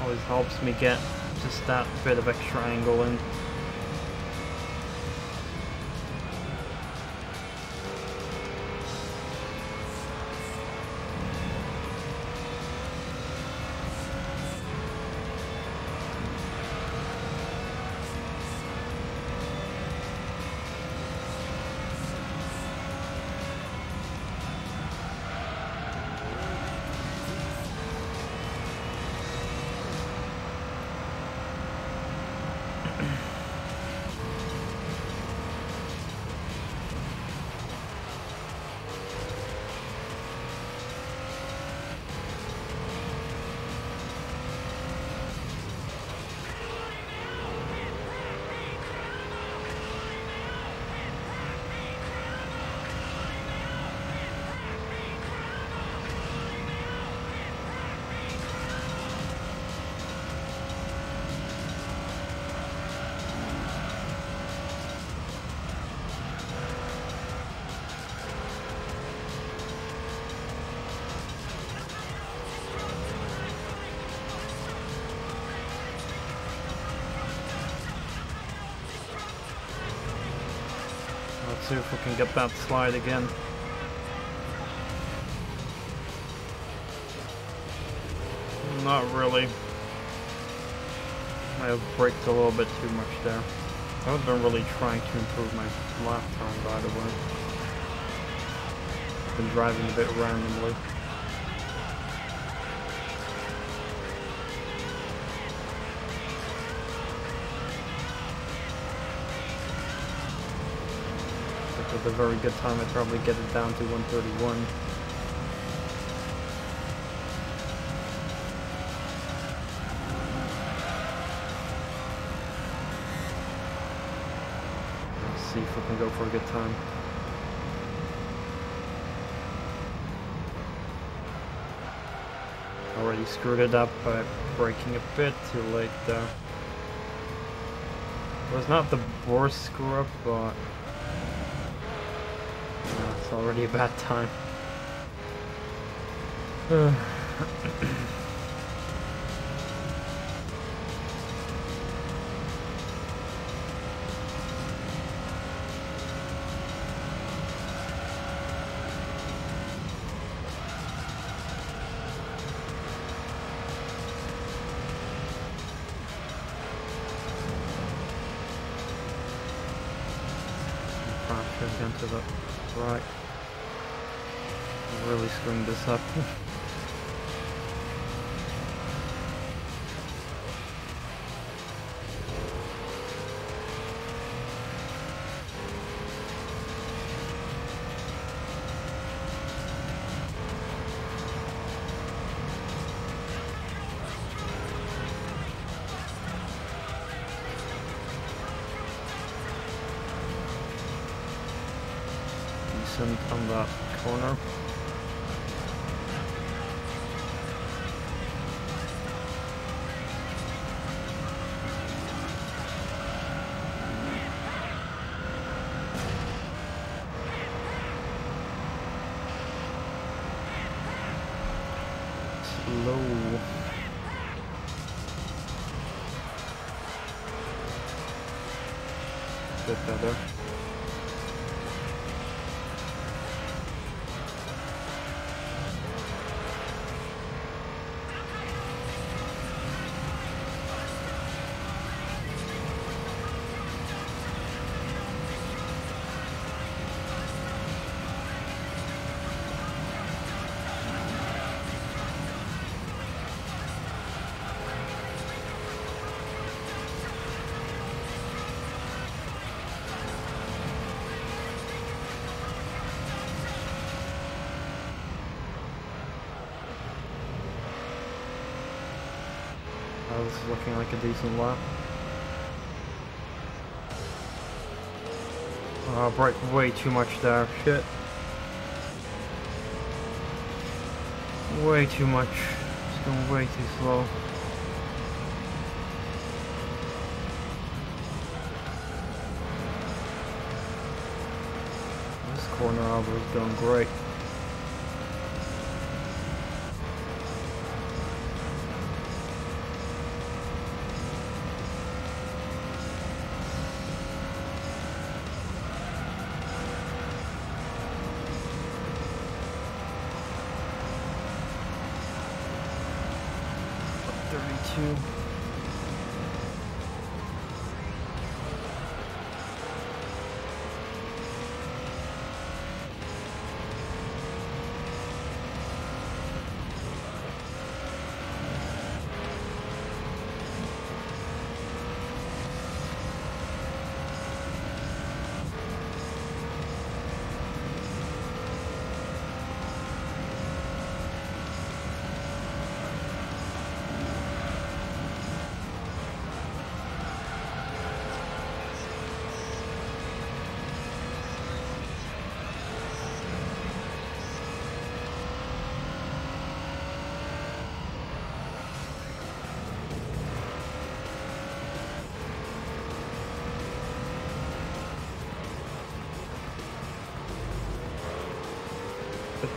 Always helps me get just that bit of extra angle in. See if we can get that slide again. Not really. I have braked a little bit too much there. I have been really trying to improve my lap time, by the way. Been driving a bit randomly. With a very good time, I'd probably get it down to 131. Let's see if we can go for a good time. Already screwed it up by braking a bit too late there. It was not the worst screw up, but already a bad time. I'm really like a decent lap. Oh, brake way too much there. Shit. Way too much. It's going way too slow. This corner arbor is going great.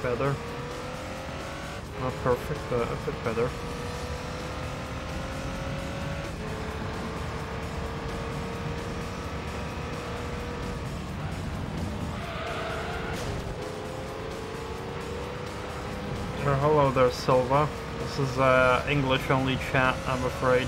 Better. Not perfect, but a bit better. Hello there, Silva. This is uh, English only chat, I'm afraid.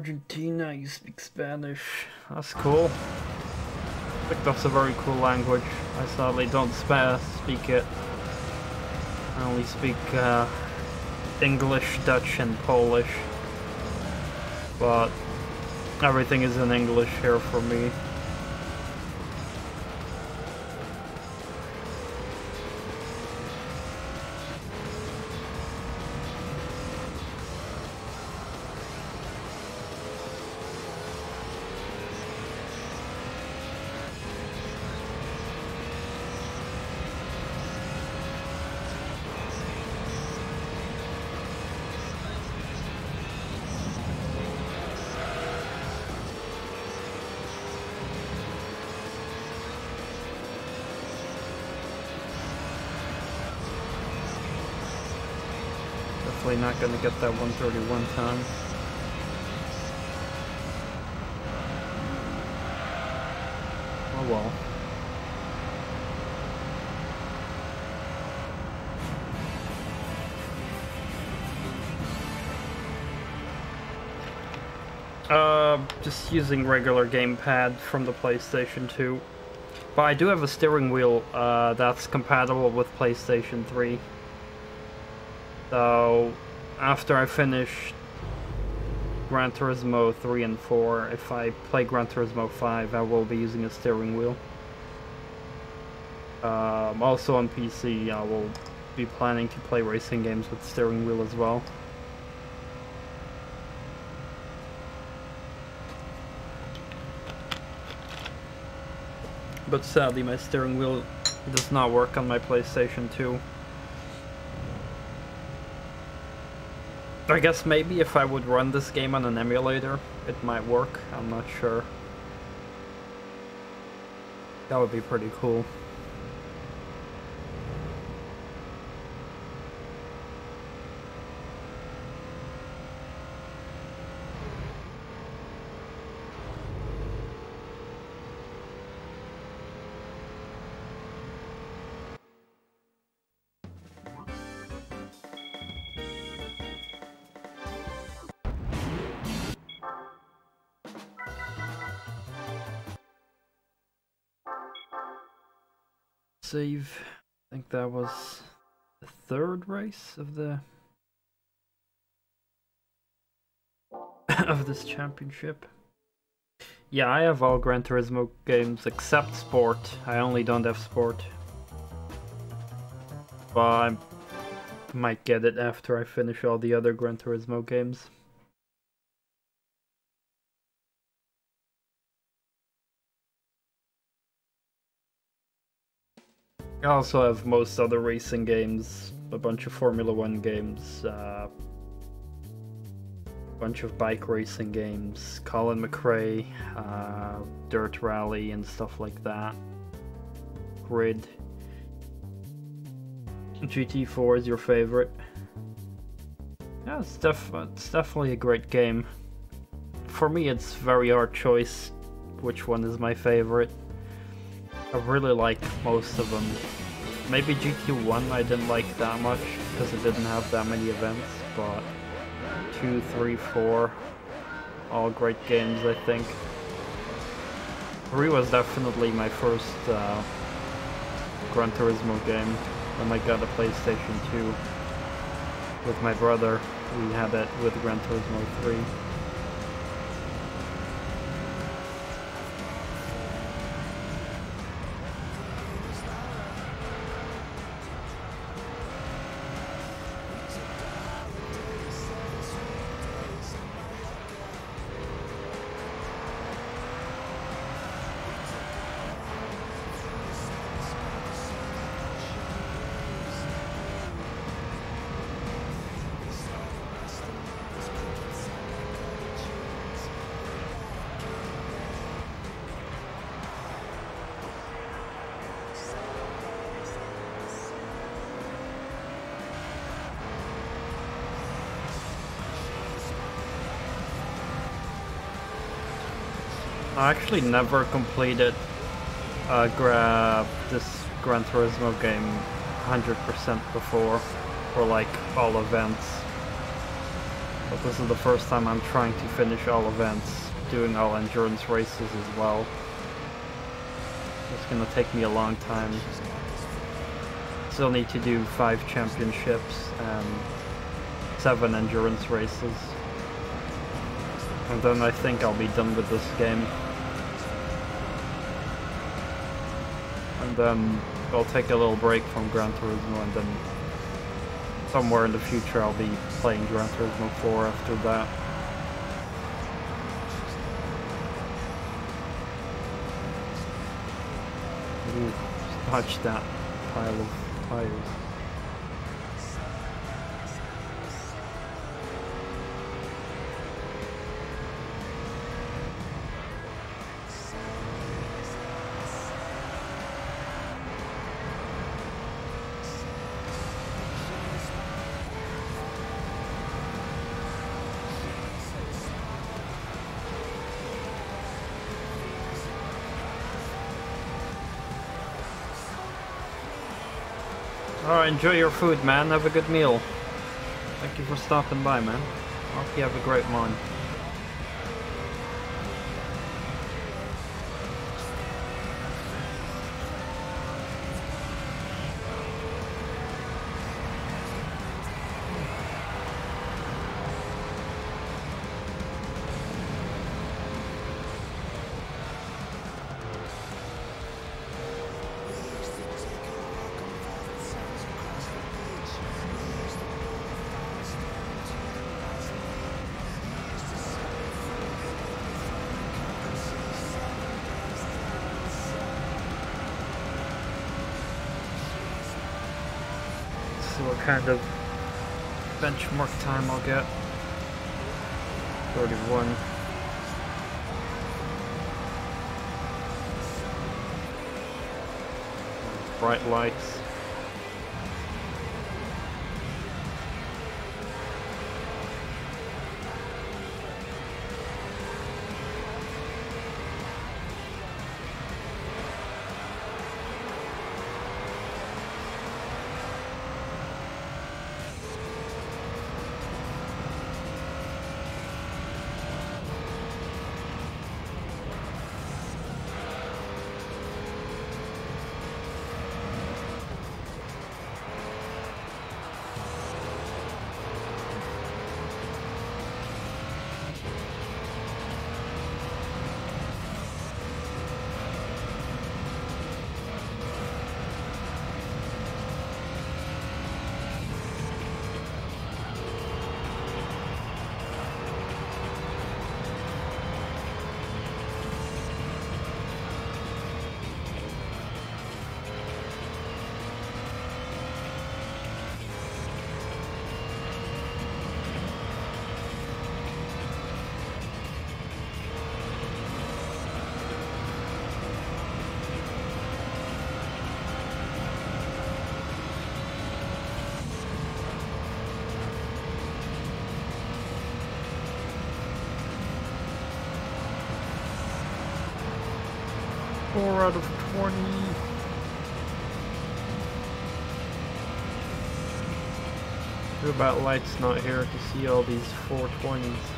Argentina, you speak Spanish. That's cool. That's a very cool language. I sadly don't speak it. I only speak uh, English, Dutch, and Polish. But everything is in English here for me. Gonna get that 131 time. Oh well. Uh, just using regular gamepad from the PlayStation 2. But I do have a steering wheel uh, that's compatible with PlayStation 3. So, after I finish Gran Turismo 3 and 4, if I play Gran Turismo 5, I will be using a steering wheel. Um, also on PC, I will be planning to play racing games with steering wheel as well. But sadly my steering wheel does not work on my PlayStation 2. I guess maybe if I would run this game on an emulator, it might work. I'm not sure. That would be pretty cool. Save. I think that was the third race of the of this championship. Yeah, I have all Gran Turismo games except Sport. I only don't have Sport. But I might get it after I finish all the other Gran Turismo games. I also have most other racing games, a bunch of Formula One games, uh, a bunch of bike racing games, Colin McRae, uh, Dirt Rally, and stuff like that. Grid. GT4 is your favorite. Yeah, it's, def it's definitely a great game. For me, it's very hard choice which one is my favorite. I really like most of them. Maybe GT1 I didn't like that much because it didn't have that many events, but 2, 3, 4, all great games I think. 3 was definitely my first uh, Gran Turismo game when I got a PlayStation 2 with my brother. We had it with Gran Turismo 3. I actually never completed uh, gra this Gran Turismo game 100% before, for like all events. But this is the first time I'm trying to finish all events, doing all endurance races as well. It's gonna take me a long time. Still need to do 5 championships and 7 endurance races. And then I think I'll be done with this game. Then I'll take a little break from Gran Turismo and then somewhere in the future I'll be playing Gran Turismo 4 after that. Ooh, touch that pile of tires. Enjoy your food, man. Have a good meal. Thank you for stopping by, man. Hope you have a great one. Kind of benchmark time I'll get. 31. Bright lights. About lights not here to see all these 420s.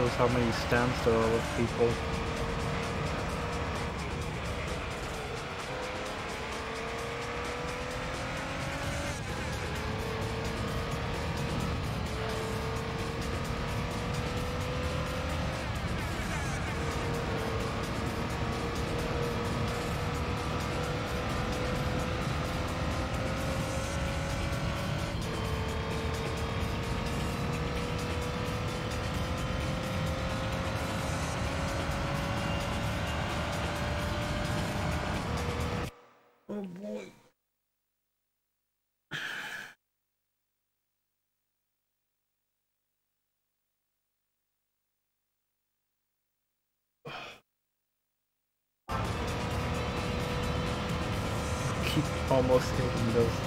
Notice how many standstill people. Almost hitting those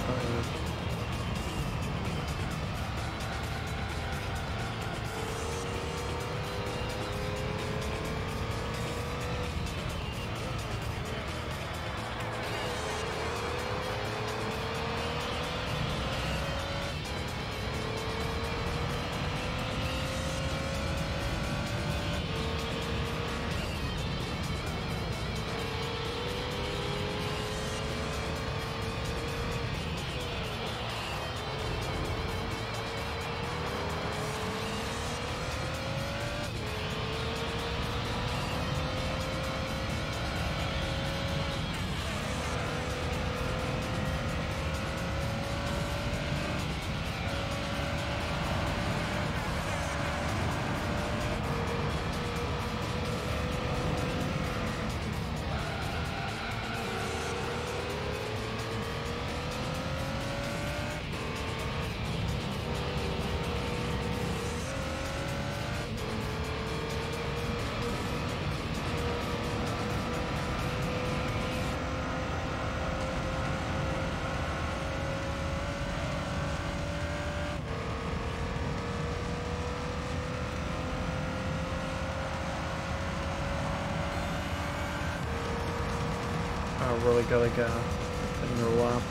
I go in your lap. Let's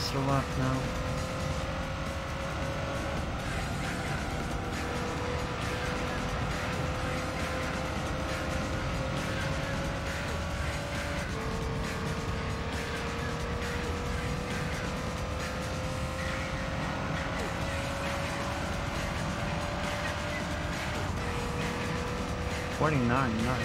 faster lap now. Twenty-nine, nice.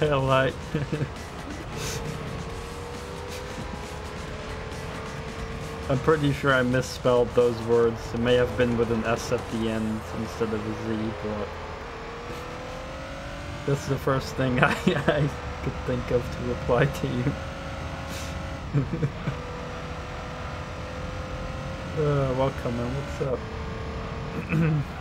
Hell light. I'm pretty sure I misspelled those words. It may have been with an S at the end instead of a Z, but that's the first thing I, I could think of to reply to you. uh, welcome, man. What's up?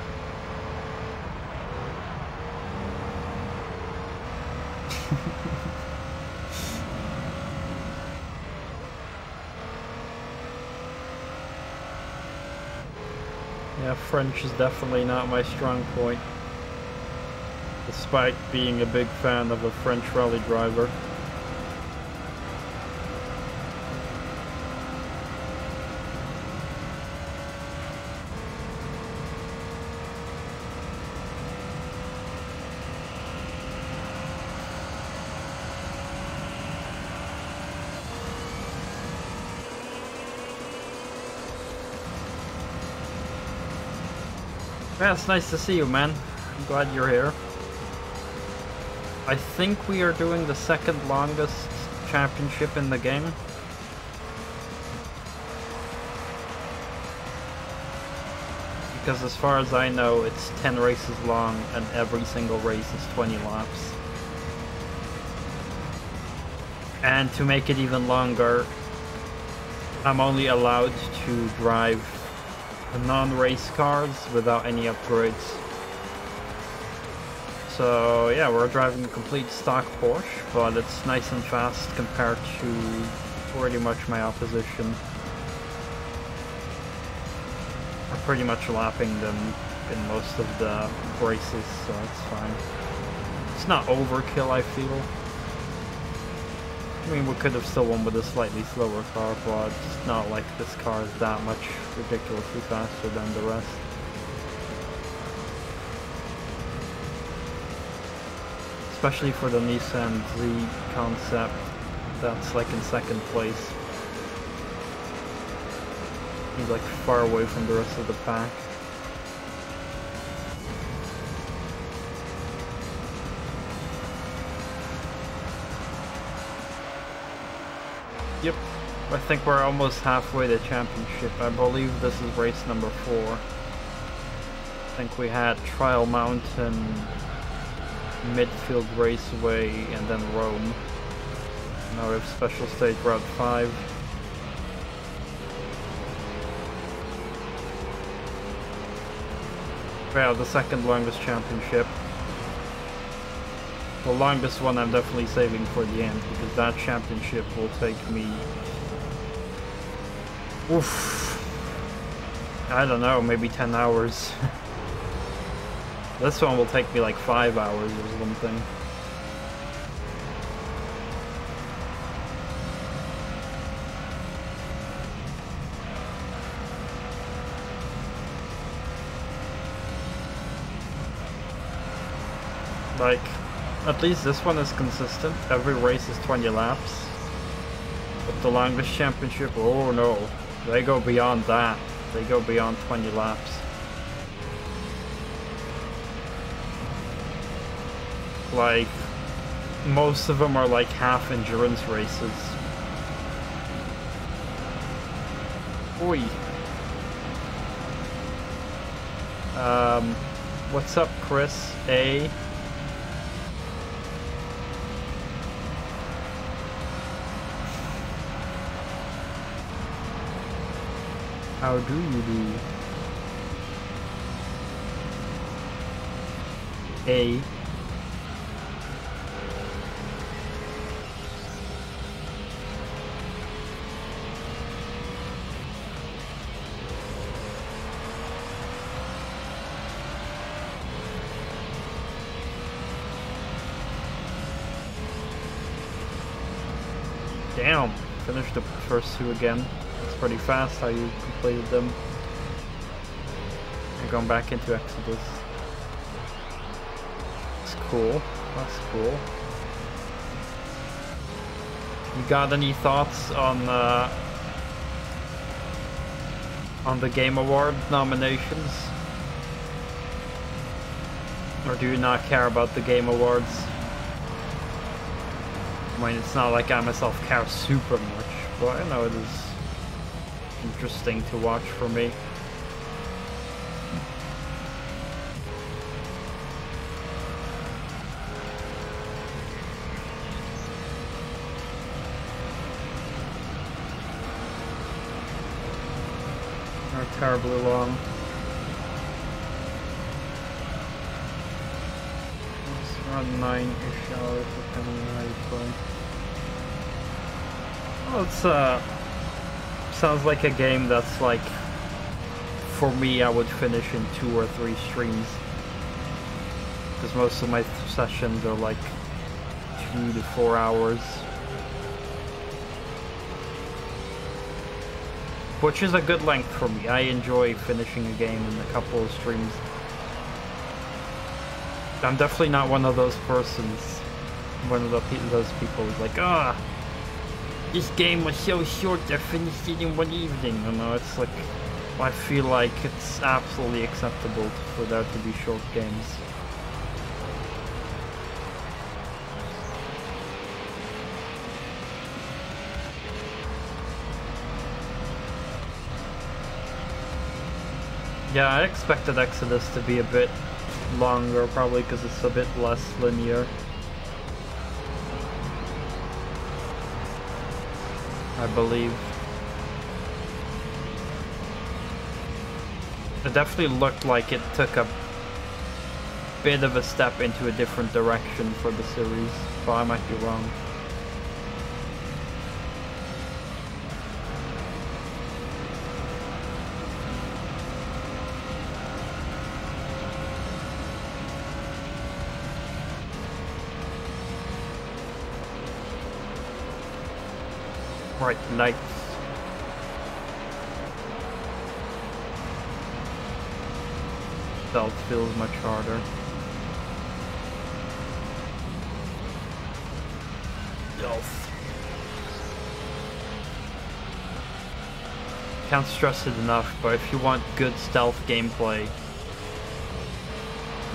Yeah, French is definitely not my strong point. Despite being a big fan of a French rally driver. It's nice to see you, man. I'm glad you're here. I think we are doing the second longest championship in the game. Because as far as I know, it's 10 races long and every single race is 20 laps. And to make it even longer, I'm only allowed to drive non-race cars without any upgrades. So yeah, we're driving a complete stock Porsche, but it's nice and fast compared to pretty much my opposition. I'm pretty much lapping them in most of the races, so it's fine. It's not overkill, I feel. I mean, we could have still won with a slightly slower car, but it's not like this car is that much ridiculously faster than the rest. Especially for the Nissan Z concept, that's like in second place. He's like far away from the rest of the pack. I think we're almost halfway to championship. I believe this is race number four. I think we had Trial Mountain, Midfield Raceway, and then Rome. Now we have Special Stage Route 5. Yeah, the second longest championship. The longest one I'm definitely saving for the end because that championship will take me. Oof. I don't know, maybe 10 hours. this one will take me like 5 hours or something. Like, at least this one is consistent. Every race is 20 laps. But the longest championship, oh no. They go beyond that. They go beyond 20 laps. Like, most of them are like half endurance races. Oi. Um, what's up, Chris? A. How do you do? A. Damn, finished the first two again pretty fast how you completed them. And going back into Exodus. It's cool. That's cool. You got any thoughts on uh, on the Game Award nominations? Or do you not care about the Game Awards? I mean, it's not like I myself care super much, but I know it is interesting to watch for me. Are terribly long. It's around nine-ish hours depending on how you play. Oh, it's uh sounds like a game that's like, for me, I would finish in two or three streams. Because most of my sessions are like two to four hours. Which is a good length for me. I enjoy finishing a game in a couple of streams. I'm definitely not one of those persons, one of the, those people who's like, ah, this game was so short, I finished it in one evening. You know, it's like I feel like it's absolutely acceptable for there to be short games. Yeah, I expected Exodus to be a bit longer, probably because it's a bit less linear. I believe. It definitely looked like it took a bit of a step into a different direction for the series, but I might be wrong. Right, knights. Stealth feels much harder. Stealth. Can't stress it enough, but if you want good stealth gameplay,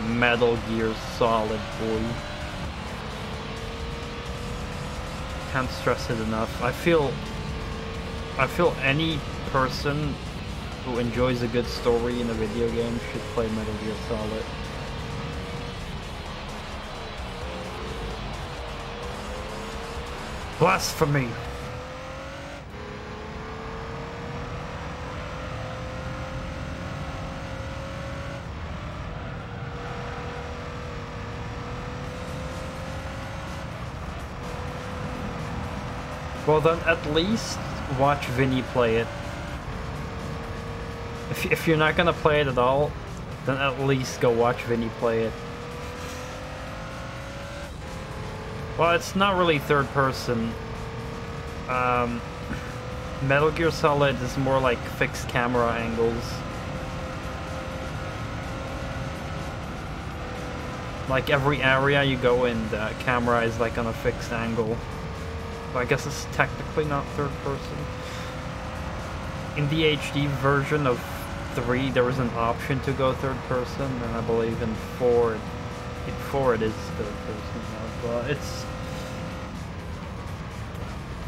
Metal Gear Solid, boy. Can't stress it enough. I feel I feel any person who enjoys a good story in a video game should play Metal Gear Solid. Blasphemy! Well then at least watch Vinny play it. If, if you're not gonna play it at all, then at least go watch Vinny play it. Well, it's not really third person. Um, Metal Gear Solid is more like fixed camera angles. Like every area you go in, the camera is like on a fixed angle. I guess it's technically not third person. In the HD version of 3, there was an option to go third person, and I believe in 4, in 4 it is third person now, but it's...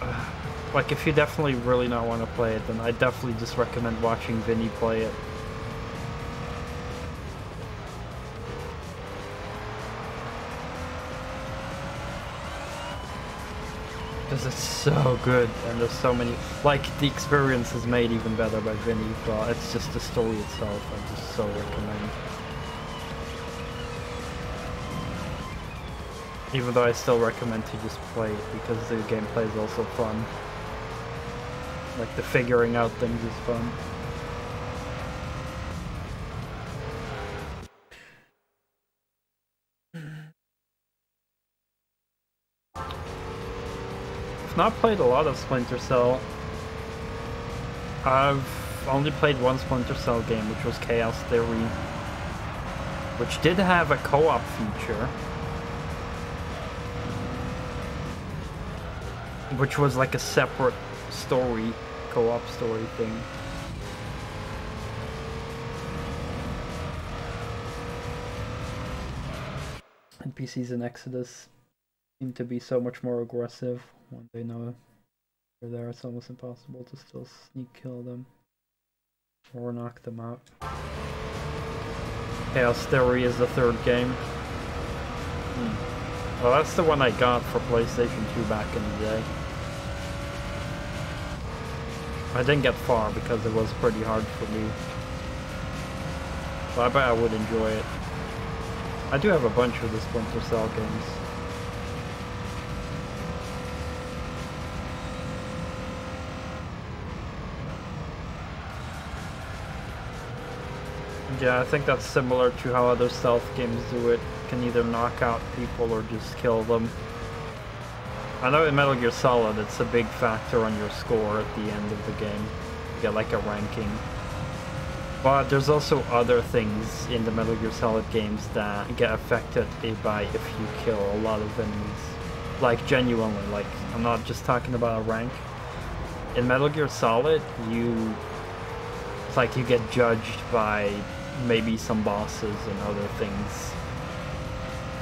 Like, if you definitely really not want to play it, then I definitely just recommend watching Vinny play it. Because it's so good and there's so many like the experience is made even better by Vinny but it's just the story itself I just so recommend. Even though I still recommend to just play it because the gameplay is also fun. Like the figuring out things is fun not played a lot of Splinter Cell. I've only played one Splinter Cell game, which was Chaos Theory, which did have a co-op feature. Which was like a separate story, co-op story thing. NPCs in Exodus seem to be so much more aggressive when they know they're there. It's almost impossible to still sneak kill them or knock them out. Chaos Theory is the third game. Hmm. Well, that's the one I got for PlayStation 2 back in the day. I didn't get far because it was pretty hard for me. But I bet I would enjoy it. I do have a bunch of the Splinter Cell games. Yeah, I think that's similar to how other stealth games do it. Can either knock out people or just kill them. I know in Metal Gear Solid it's a big factor on your score at the end of the game. You get like a ranking. But there's also other things in the Metal Gear Solid games that get affected by if you kill a lot of enemies. Like genuinely, like I'm not just talking about a rank. In Metal Gear Solid, you It's like you get judged by maybe some bosses and other things.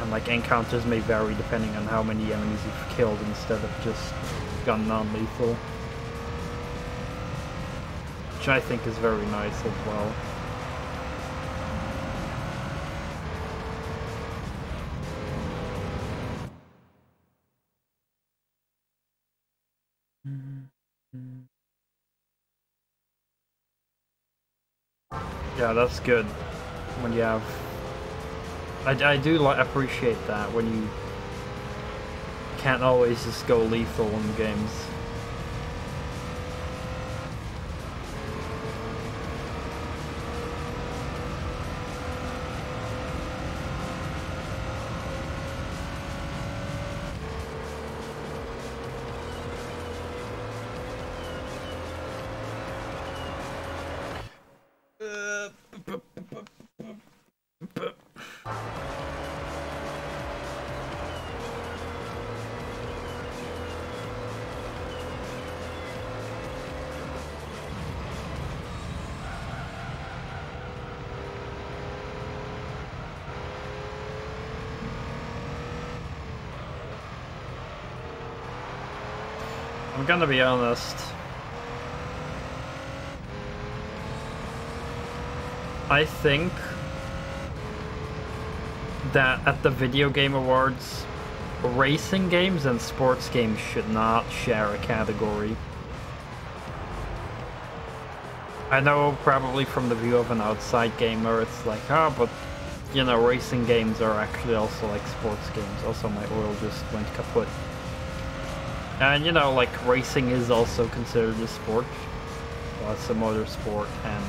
And like encounters may vary depending on how many enemies you've killed instead of just gone non-lethal. Which I think is very nice as well. Yeah, that's good. When you have... I, I do like appreciate that, when you can't always just go lethal in games. Gonna be honest. I think that at the Video Game Awards, racing games and sports games should not share a category. I know probably from the view of an outside gamer, it's like, oh, but, you know, racing games are actually also like sports games. Also, my oil just went kaput. And you know, like racing is also considered a sport. Well, it's a motorsport, and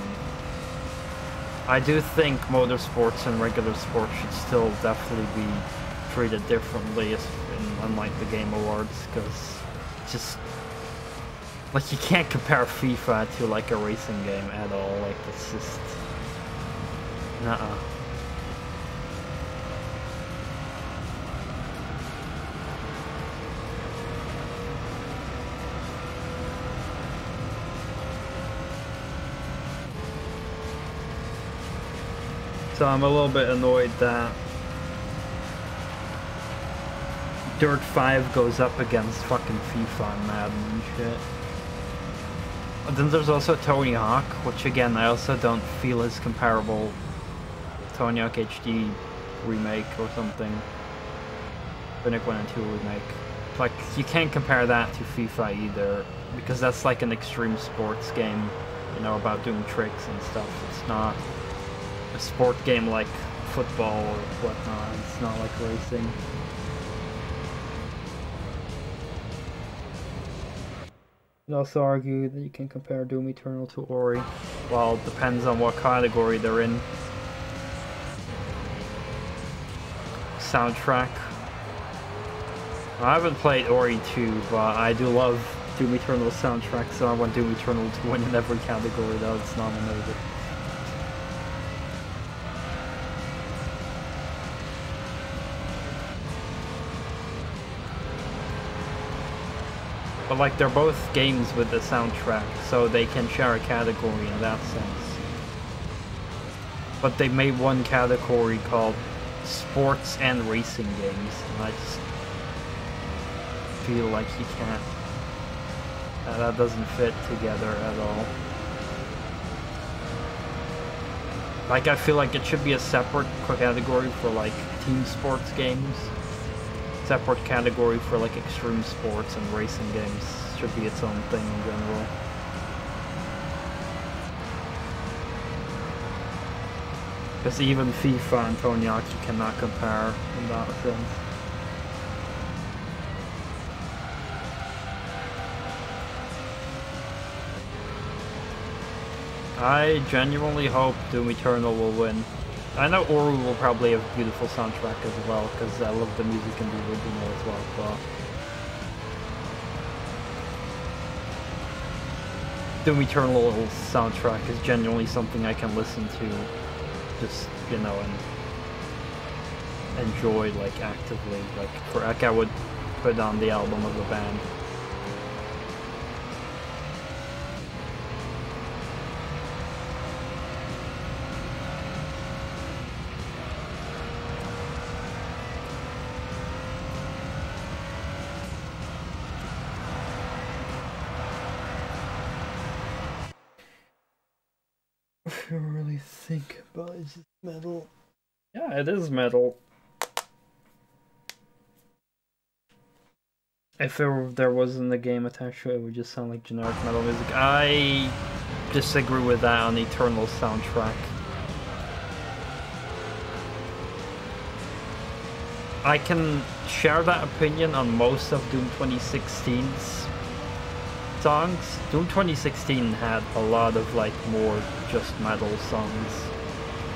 I do think motorsports and regular sports should still definitely be treated differently, in, unlike the Game Awards, because just like you can't compare FIFA to like a racing game at all. Like it's just, nuh-uh. So I'm a little bit annoyed that Dirt 5 goes up against fucking FIFA and Madden and shit. Then there's also Tony Hawk, which again I also don't feel is comparable. Tony Hawk HD remake or something. Pinnacle 1 and 2 remake. Like, you can't compare that to FIFA either, because that's like an extreme sports game, you know, about doing tricks and stuff. It's not a sport game like football or whatnot. It's not like racing. You also argue that you can compare Doom Eternal to Ori. Well, it depends on what category they're in. Soundtrack. I haven't played Ori 2, but I do love Doom Eternal's soundtrack, so I want Doom Eternal to win in every category that it's nominated. But like they're both games with the soundtrack, so they can share a category in that sense. But they made one category called sports and racing games, and I just feel like you can't. Uh, that doesn't fit together at all. Like I feel like it should be a separate category for like team sports games separate category for like extreme sports and racing games. Should be its own thing in general. Because even FIFA and Tony Hawk you cannot compare in that sense. I genuinely hope Doom Eternal will win. I know Ori will probably have a beautiful soundtrack as well, because I love the music in the original as well, but... Doom Eternal soundtrack is genuinely something I can listen to, just, you know, and enjoy, like, actively. Like, for, like I would put on the album of the band. Think about it, it's metal. Yeah, it is metal. If there, there wasn't a game attached to it, it would just sound like generic metal music. I disagree with that on Eternal soundtrack. I can share that opinion on most of Doom 2016's songs. Doom 2016 had a lot of like more just metal songs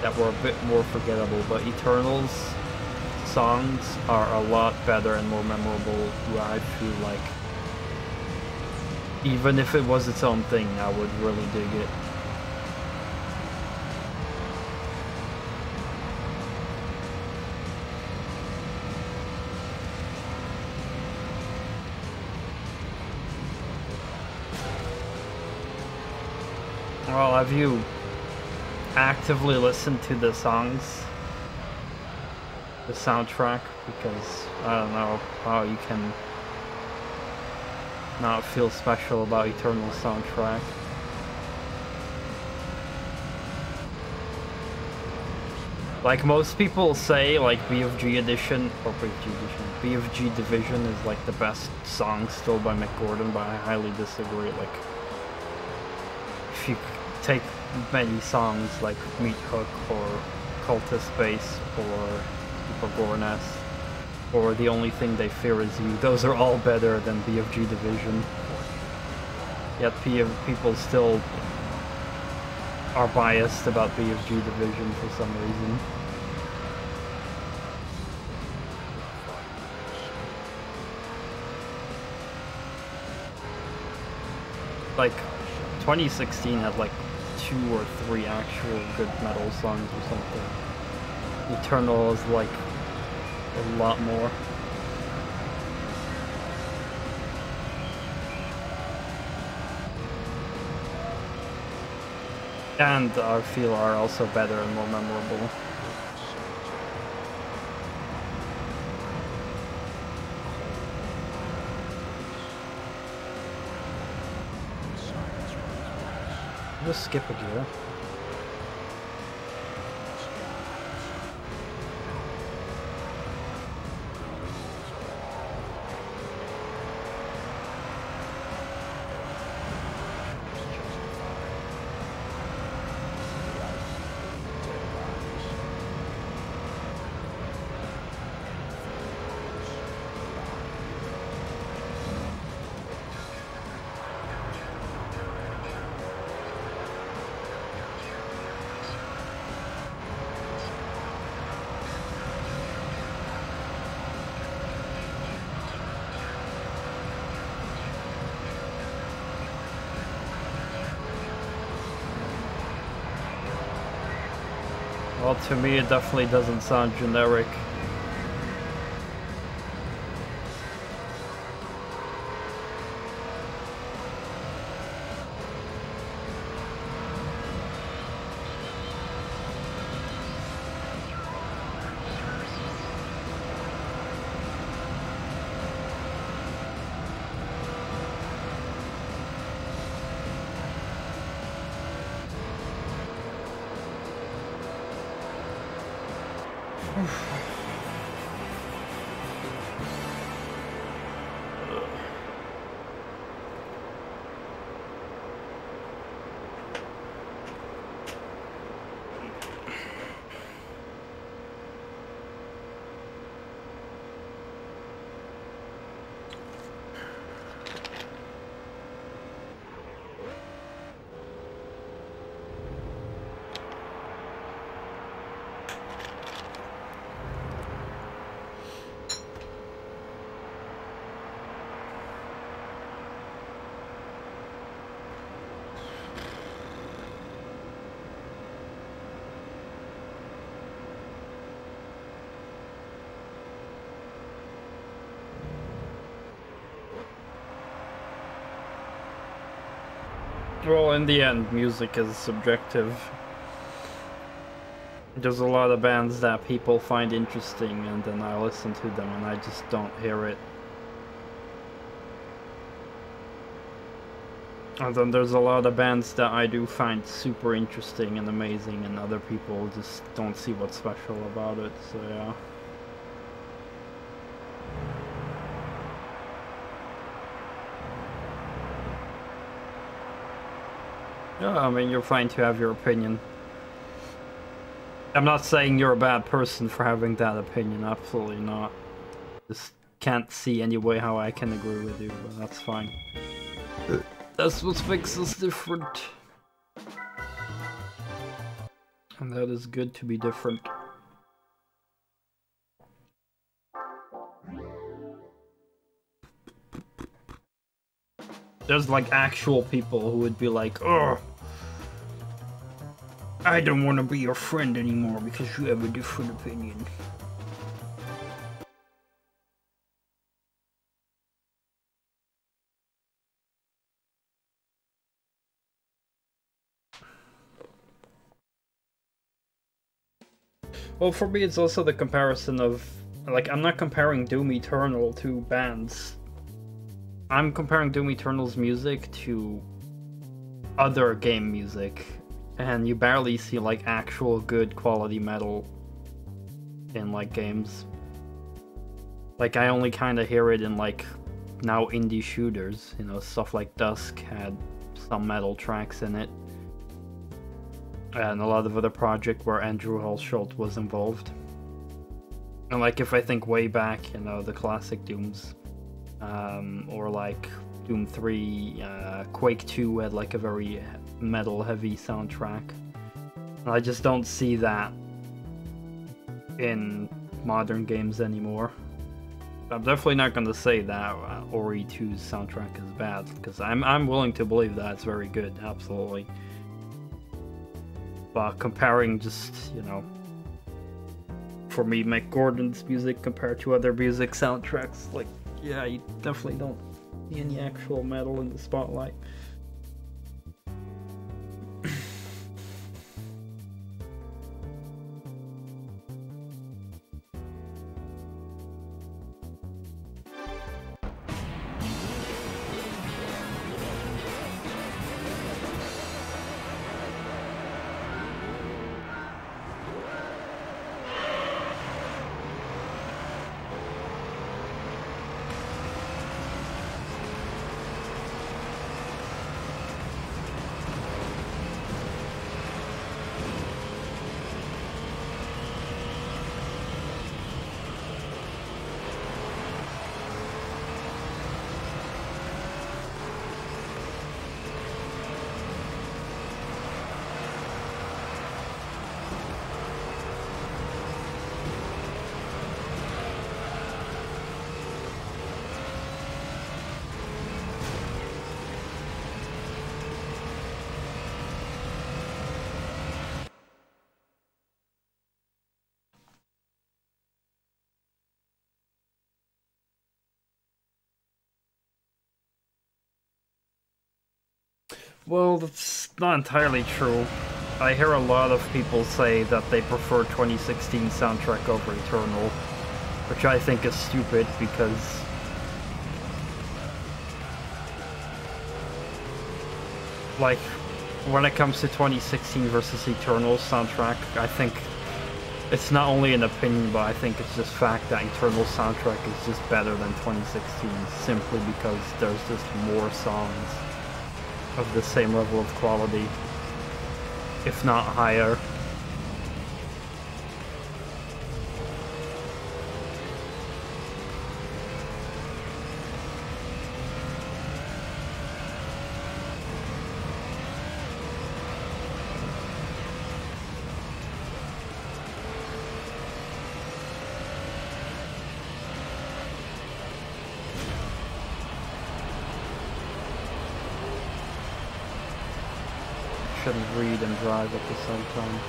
that were a bit more forgettable, but Eternal's songs are a lot better and more memorable I feel like even if it was its own thing, I would really dig it. Have you actively listened to the songs? The soundtrack? Because I don't know how you can not feel special about Eternal soundtrack. Like most people say, like BFG Edition, or BFG Edition, BFG Division is like the best song still by Mick Gordon, but I highly disagree. Like, if you many songs like Meat Hook or Cultist Base or Gore Nest or The Only Thing They Fear Is You, those are all better than BFG Division. Yet people still are biased about BFG Division for some reason. Like, 2016 had like two or three actual good metal songs or something. Eternal is like a lot more. And I feel are also better and more memorable. Let's just skip a gear. Well, to me it definitely doesn't sound generic. Well, in the end, music is subjective. There's a lot of bands that people find interesting and then I listen to them and I just don't hear it. And then there's a lot of bands that I do find super interesting and amazing, and other people just don't see what's special about it, so yeah. I mean, you're fine to have your opinion. I'm not saying you're a bad person for having that opinion, absolutely not. Just can't see any way how I can agree with you, but that's fine. That's what makes us different. And that is good to be different. There's like actual people who would be like, oh, I don't want to be your friend anymore because you have a different opinion. Well, for me, it's also the comparison of like I'm not comparing Doom Eternal to bands. I'm comparing Doom Eternal's music to other game music, and you barely see like actual good quality metal in like games. Like I only kind of hear it in like now indie shooters, you know, stuff like Dusk had some metal tracks in it and a lot of other project where Andrew Hulshult was involved. And like if I think way back, you know, the classic Dooms, um, or like Doom 3, uh, Quake 2 had like a very metal heavy soundtrack. And I just don't see that in modern games anymore. I'm definitely not going to say that uh, Ori 2's soundtrack is bad, because I'm, I'm willing to believe that it's very good, absolutely But comparing just, you know, for me, Mick Gordon's music compared to other music soundtracks, like, yeah, you definitely don't see any actual metal in the spotlight. Well, that's not entirely true. I hear a lot of people say that they prefer 2016 soundtrack over Eternal, which I think is stupid because like when it comes to 2016 versus Eternal soundtrack, I think it's not only an opinion, but I think it's just fact that Eternal soundtrack is just better than 2016 simply because there's just more songs of the same level of quality, if not higher. Read and drive at the same time.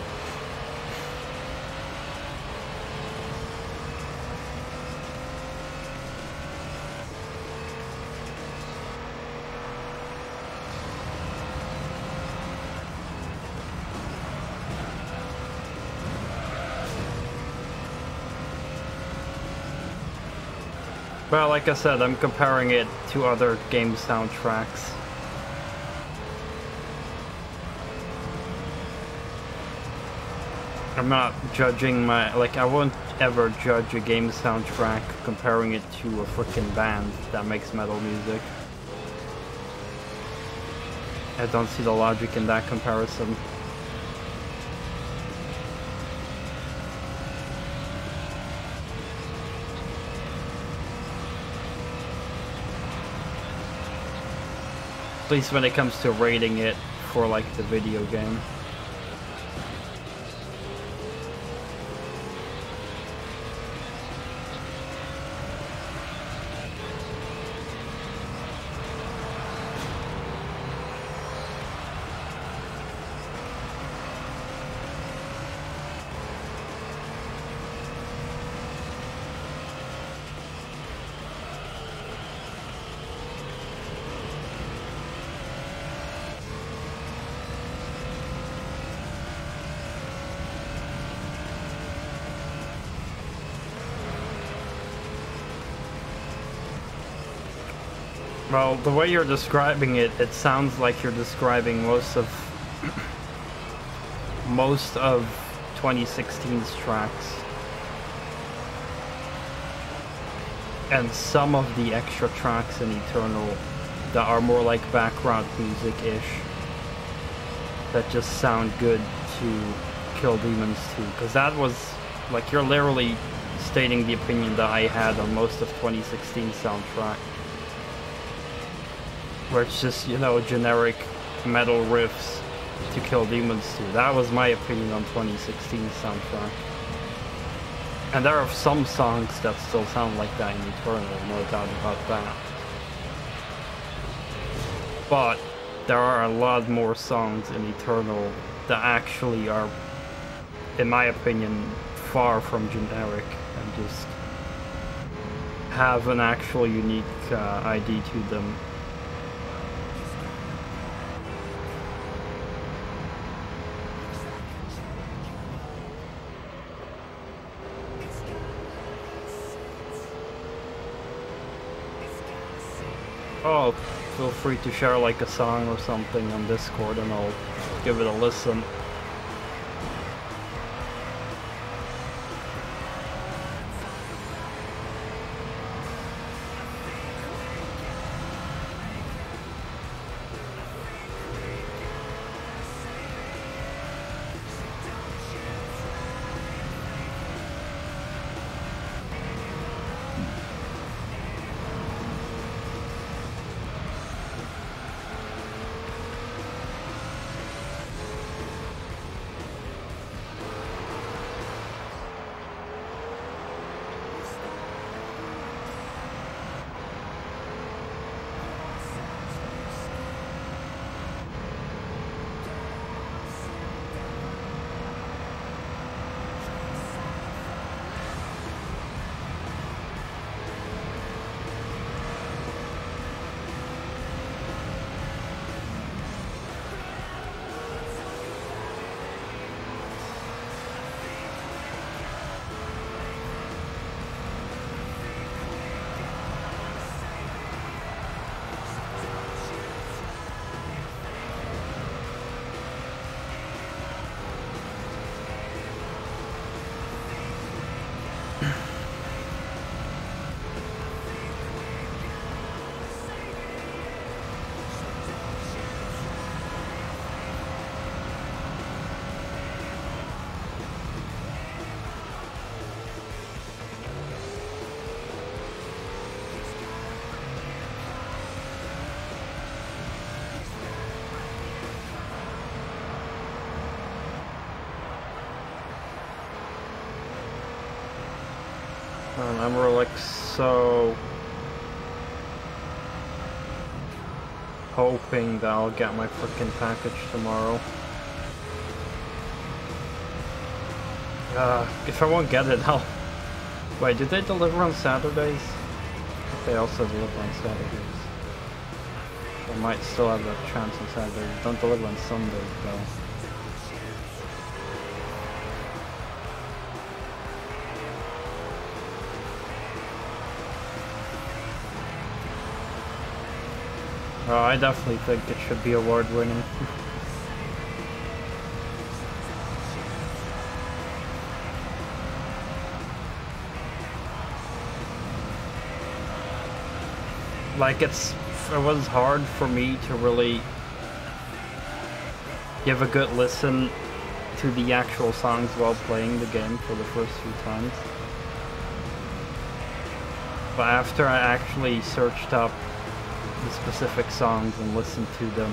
Well, like I said, I'm comparing it to other game soundtracks. I'm not judging my like I won't ever judge a game soundtrack comparing it to a freaking band that makes metal music. I don't see the logic in that comparison. At least when it comes to rating it for like the video game. Well, the way you're describing it, it sounds like you're describing most of most of 2016's tracks. And some of the extra tracks in Eternal that are more like background music-ish. That just sound good to Kill Demons to. Because that was, like, you're literally stating the opinion that I had on most of 2016's soundtrack where it's just, you know, generic metal riffs to kill demons to. That was my opinion on 2016 soundtrack. And there are some songs that still sound like that in Eternal, no doubt about that. But there are a lot more songs in Eternal that actually are, in my opinion, far from generic and just have an actual unique uh, ID to them. Oh, feel free to share like a song or something on Discord and I'll give it a listen. Like so hoping that I'll get my freaking package tomorrow. Uh, if I won't get it, I'll... Wait, did they deliver on Saturdays? they also deliver on Saturdays. I might still have a chance on Saturdays. Don't deliver on Sundays, though. Oh, I definitely think it should be award winning. like it's it was hard for me to really give a good listen to the actual songs while playing the game for the first few times. But after I actually searched up specific songs and listen to them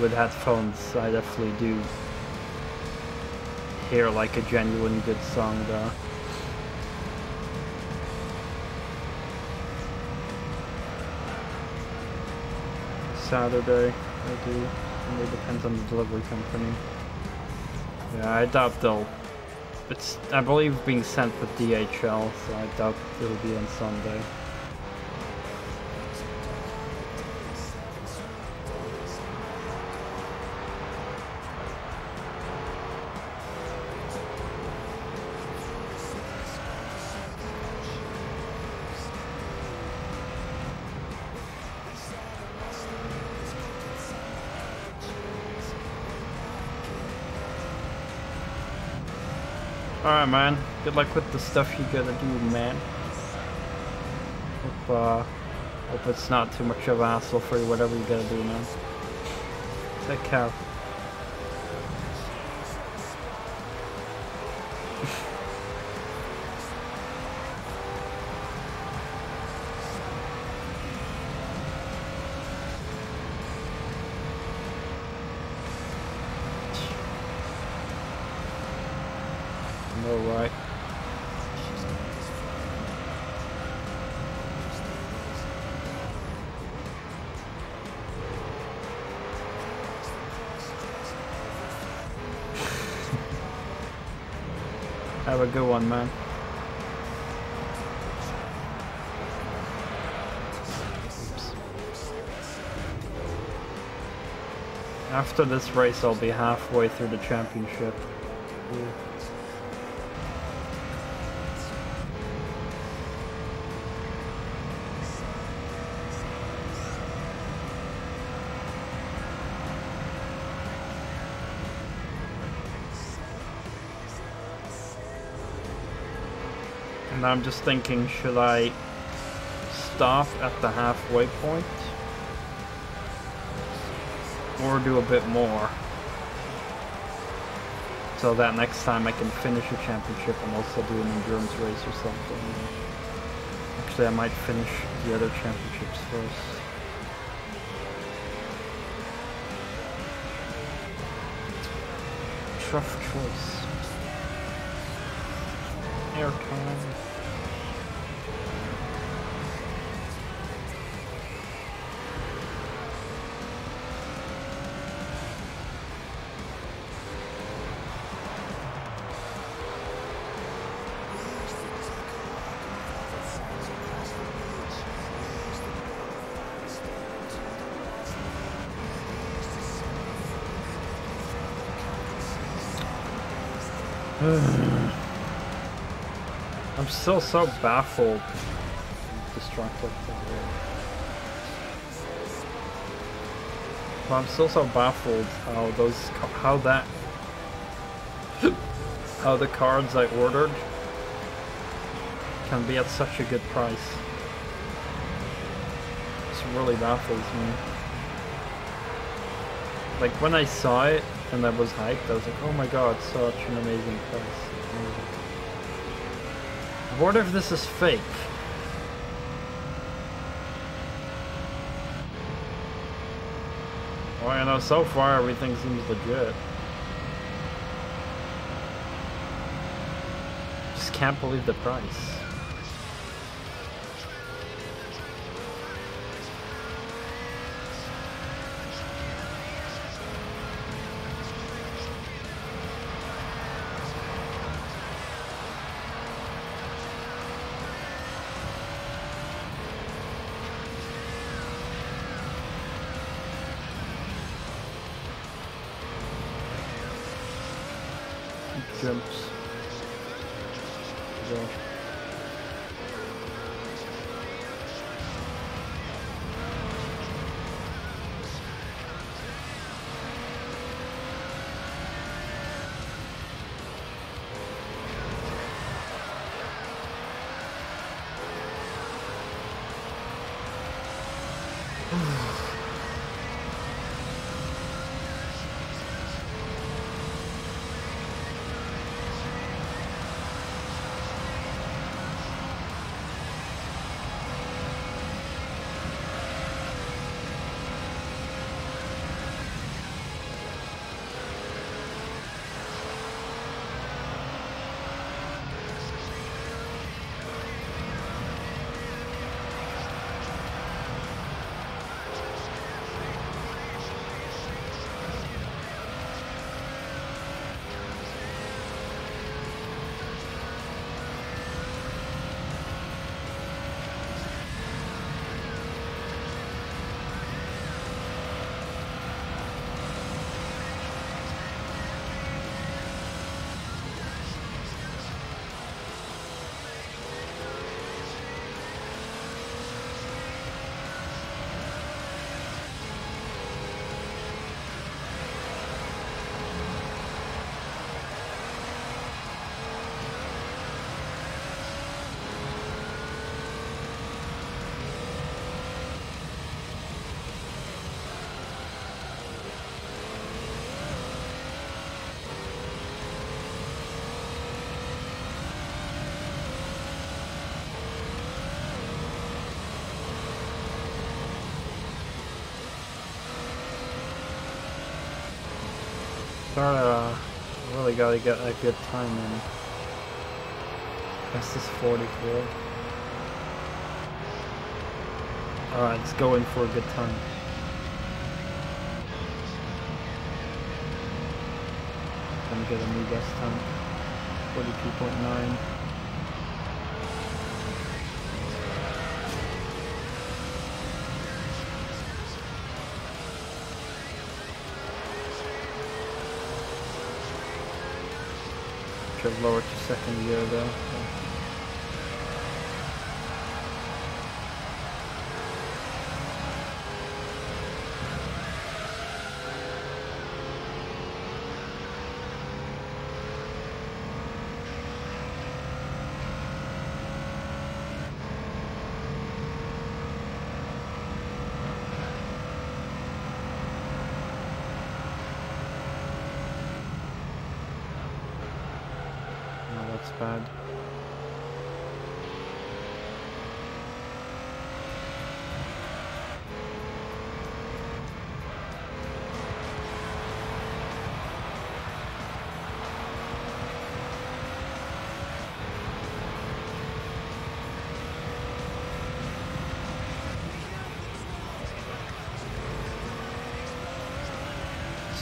with headphones, I definitely do hear like a genuine good song though. Saturday, I do. And it depends on the delivery company. Yeah, I doubt they'll... It's, I believe, being sent with DHL, so I doubt it'll be on Sunday. Man. Good luck with the stuff you gotta do, man. Hope, uh, hope it's not too much of a hassle for you, whatever you gotta do, man. Take care. After this race, I'll be halfway through the championship. Yeah. And I'm just thinking, should I stop at the halfway point? Or do a bit more? So that next time I can finish a championship and also do an endurance race or something. Actually, I might finish the other championships first. Tough choice. Airtime. I'm still so baffled. Destructive. Well, I'm still so baffled how those, how that, how the cards I ordered can be at such a good price. This really baffles me. Like when I saw it and I was hyped, I was like, oh my god, such an amazing price. What if this is fake? Well, you know, so far everything seems legit. Just can't believe the price. Uh, really gotta get a good time in. This is 44. Alright, let's go in for a good time. Gonna get a new best time. 42.9. have lowered to second gear though.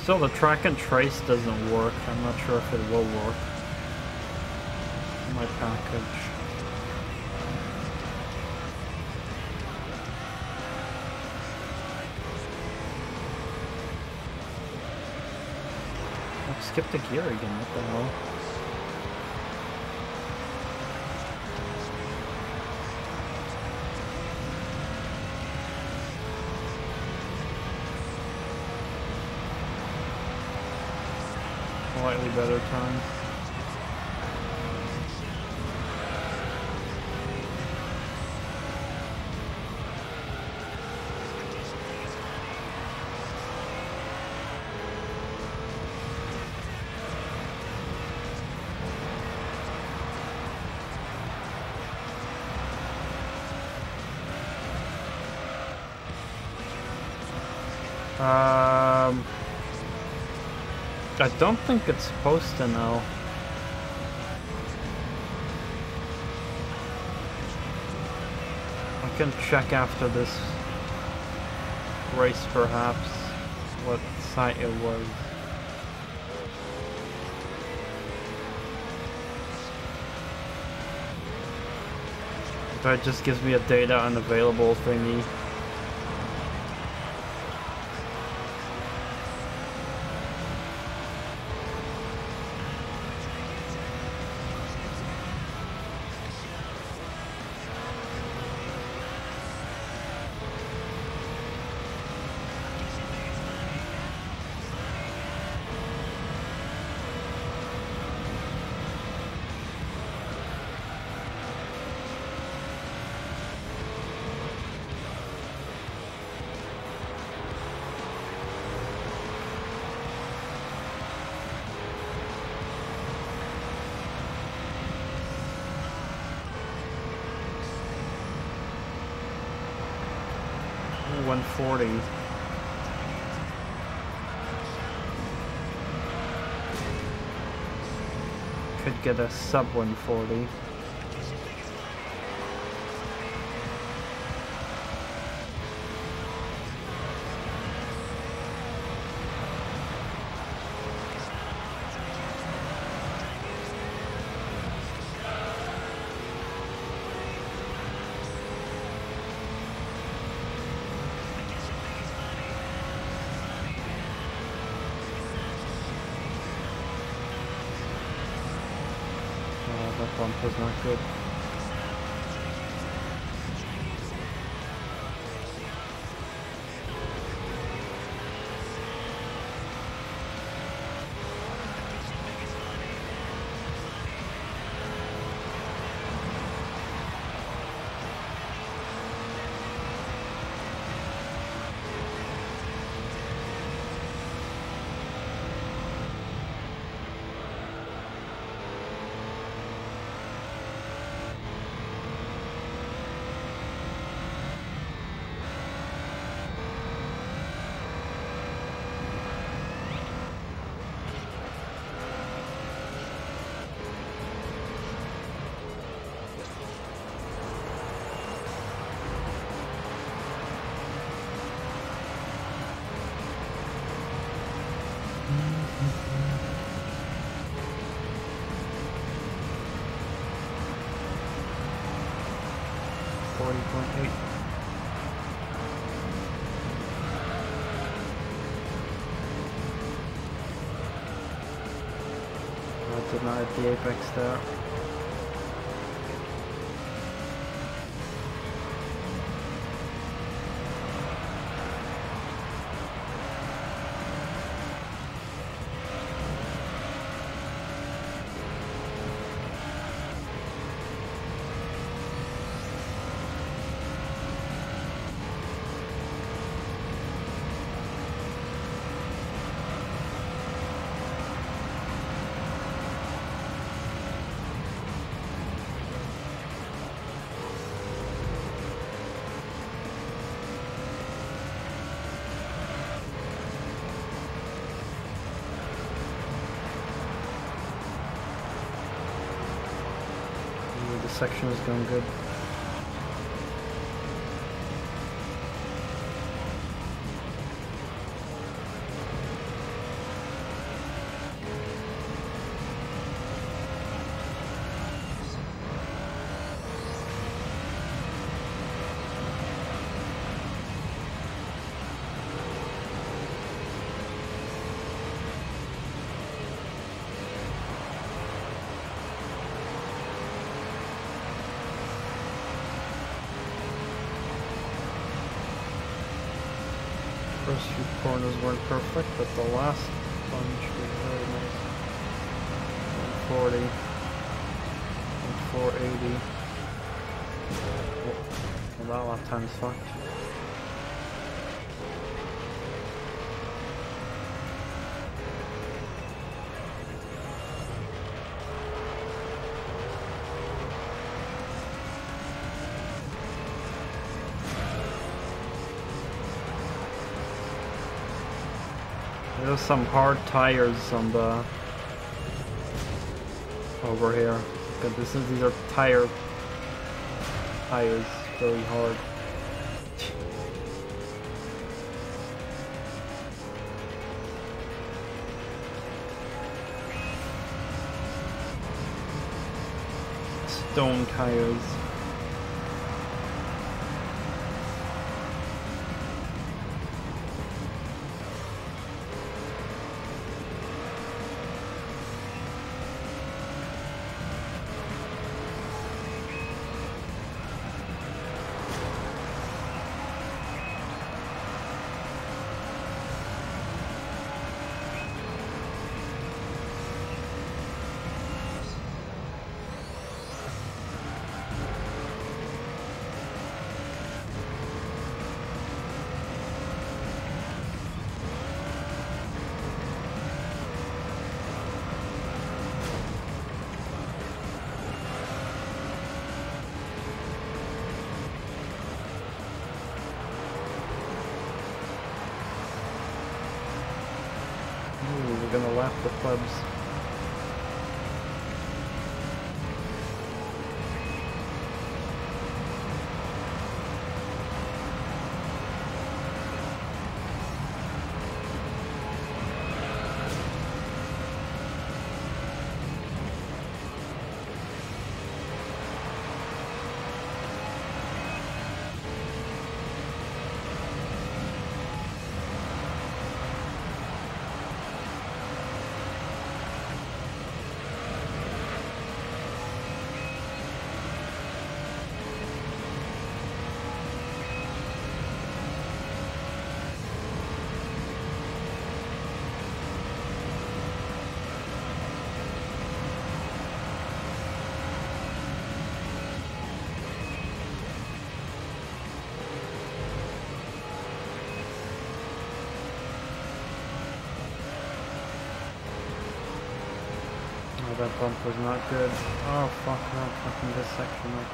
Still, the track and trace doesn't work. I'm not sure if it will work in my package. Skipped a gear again, what the hell? Slightly better time. I don't think it's supposed to know. I can check after this race perhaps what site it was. That just gives me a data unavailable thingy. 140. Could get a sub 140. Bump was not good. The apex there. Section is going good. Few weren't perfect, but the last plunge was very nice. 140, and 480. Well, that lap time is fucked. There's some hard tires on the over here. But this is these are tire tires, very hard. Stone tires. Lap the plebs. That bump was not good. Oh, fuck, no, fucking this section up.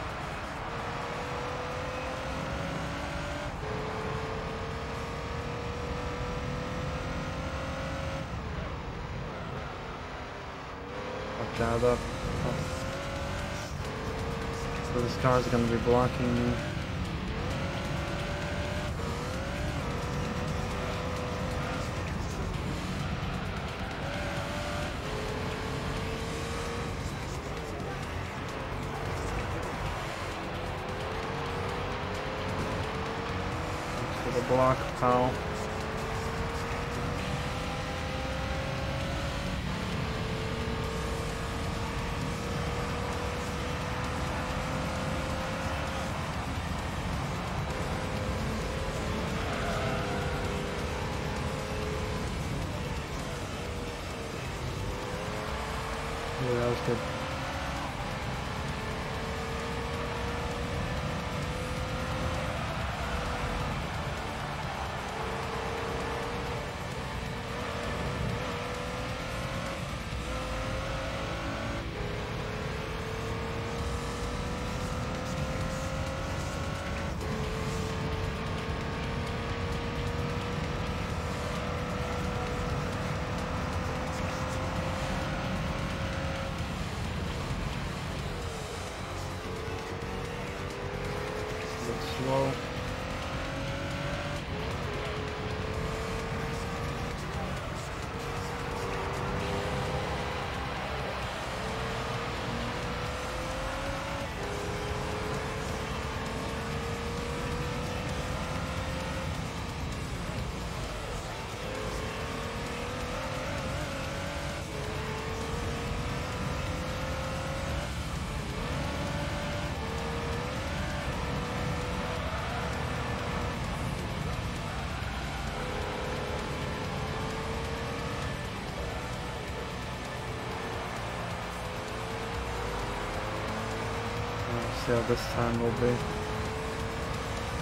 Fuck that up. Oh. So this car's gonna be blocking me. See how this time will be.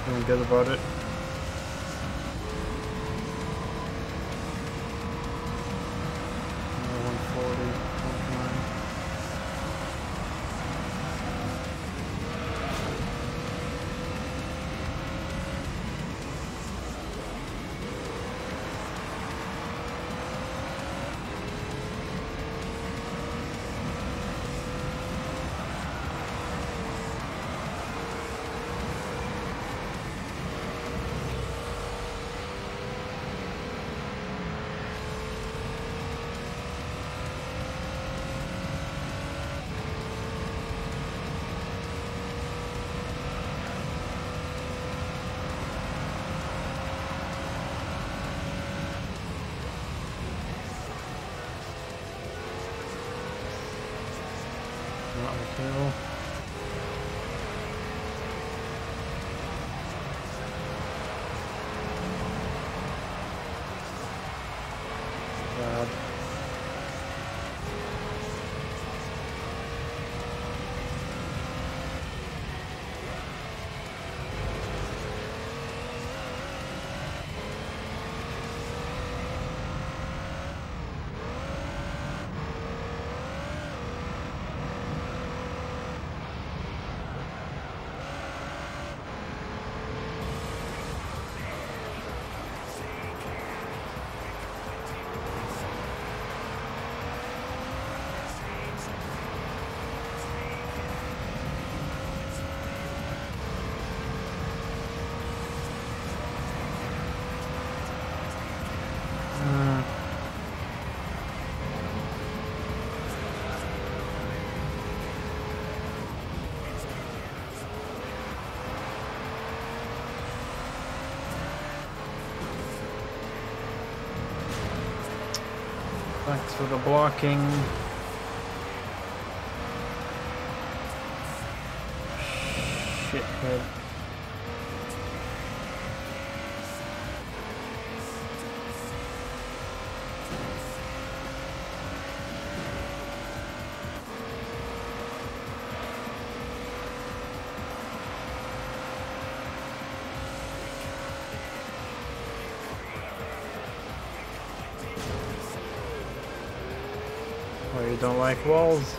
Feeling good about it. for the blocking. like walls.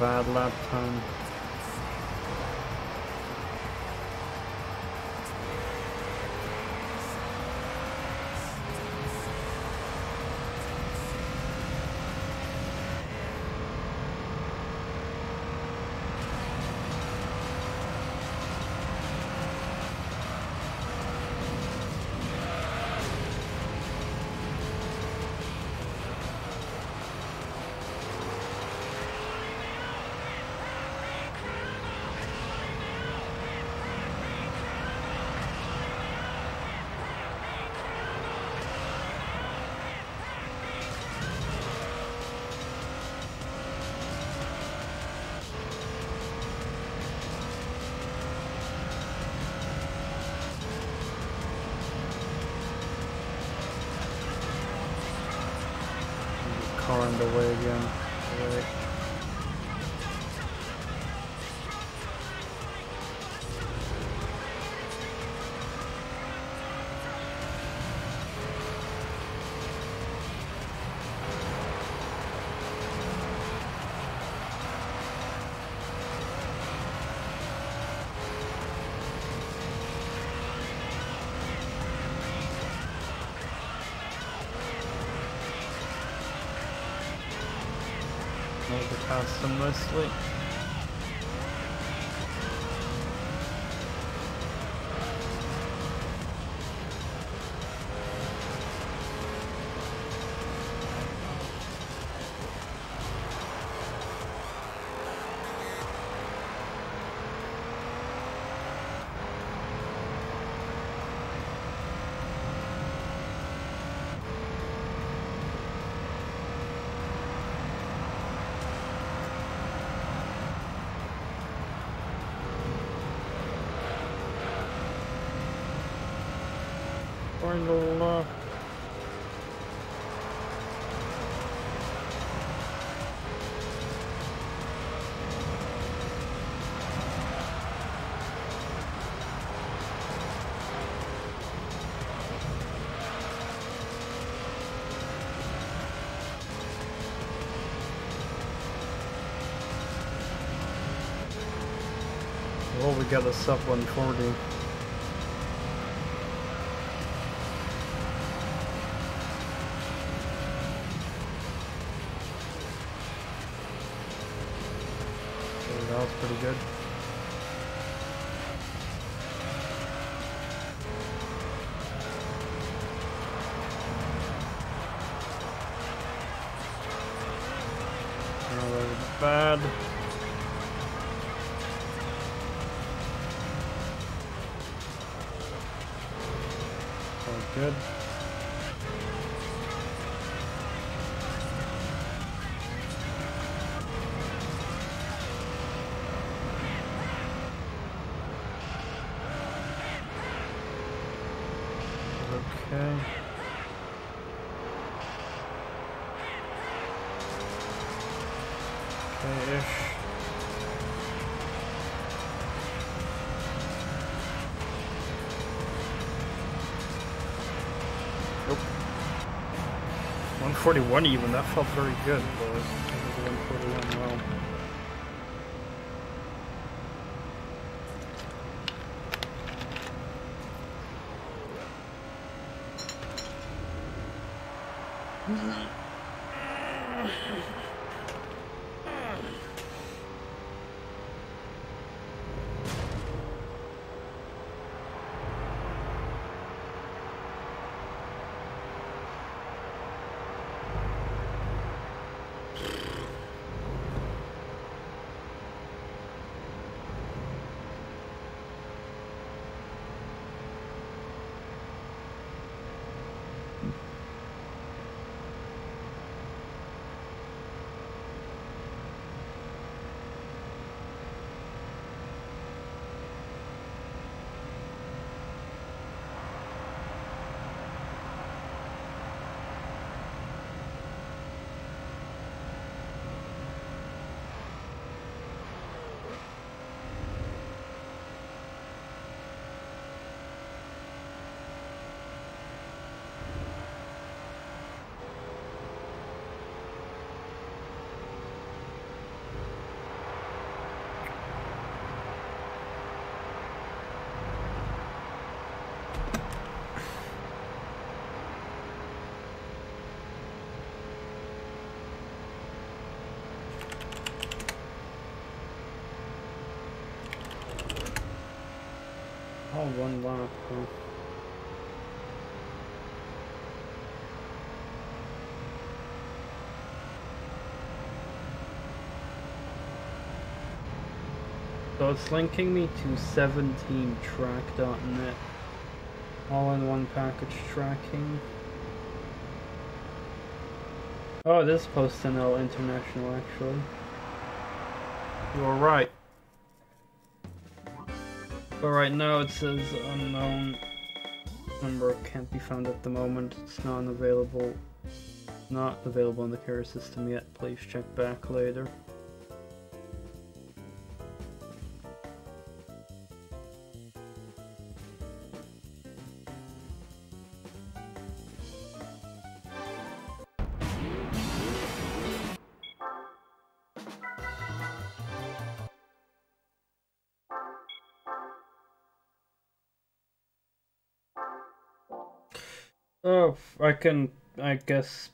bad lap time. uh, sleep. Got a sub 140. 141 even, that felt very good, 141 well. All one lap, huh? So it's linking me to 17track.net. All-in-one package tracking. Oh, it is PostNL International, actually. You are right. But right now it says unknown number can't be found at the moment. It's not available. Not available in the carrier system yet. Please check back later. Can, I guess,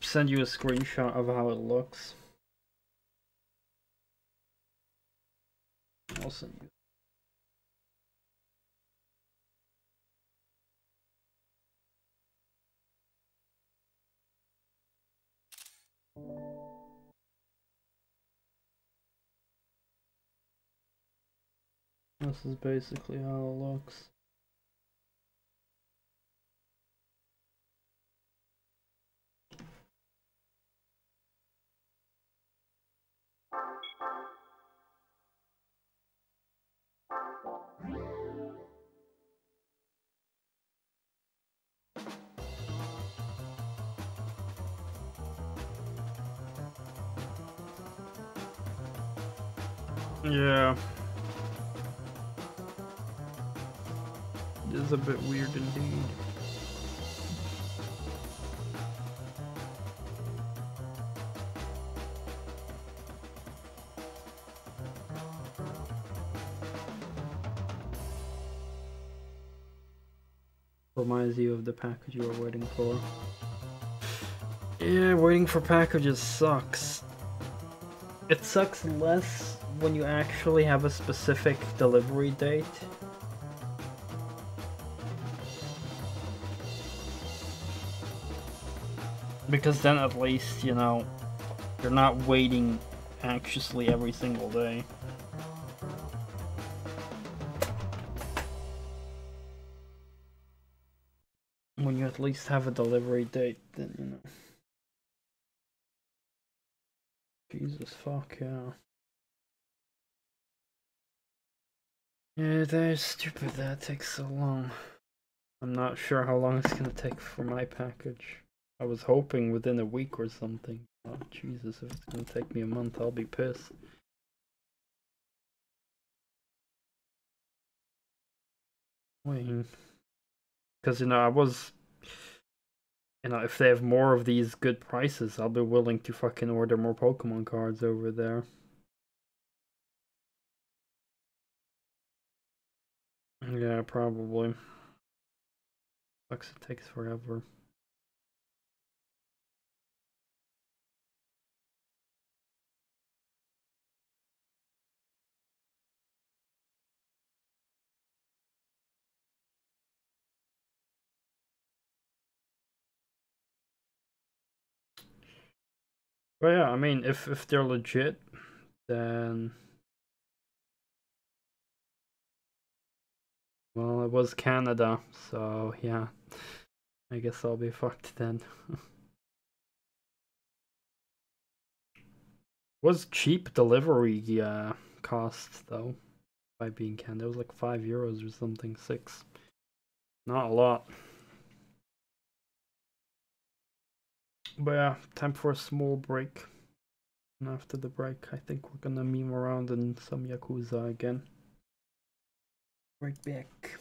send you a screenshot of how it looks. I'll send you. This is basically how it looks. Yeah. It is a bit weird indeed. reminds you of the package you were waiting for. Yeah, waiting for packages sucks. It sucks less when you actually have a specific delivery date. Because then at least, you know, you're not waiting anxiously every single day. When you at least have a delivery date, then you know. Jesus fuck yeah. Yeah, that is stupid that takes so long. I'm not sure how long it's gonna take for my package. I was hoping within a week or something. Oh, Jesus, if it's gonna take me a month, I'll be pissed. Wait. Because, you know, I was... You know, if they have more of these good prices, I'll be willing to fucking order more Pokemon cards over there. Yeah, probably. Sucks it takes forever. But yeah, I mean, if if they're legit, then well, it was Canada, so yeah, I guess I'll be fucked then. was cheap delivery uh, cost though, by being Canada. It was like five euros or something, six. Not a lot. But yeah, time for a small break. And after the break, I think we're gonna meme around in some Yakuza again right back.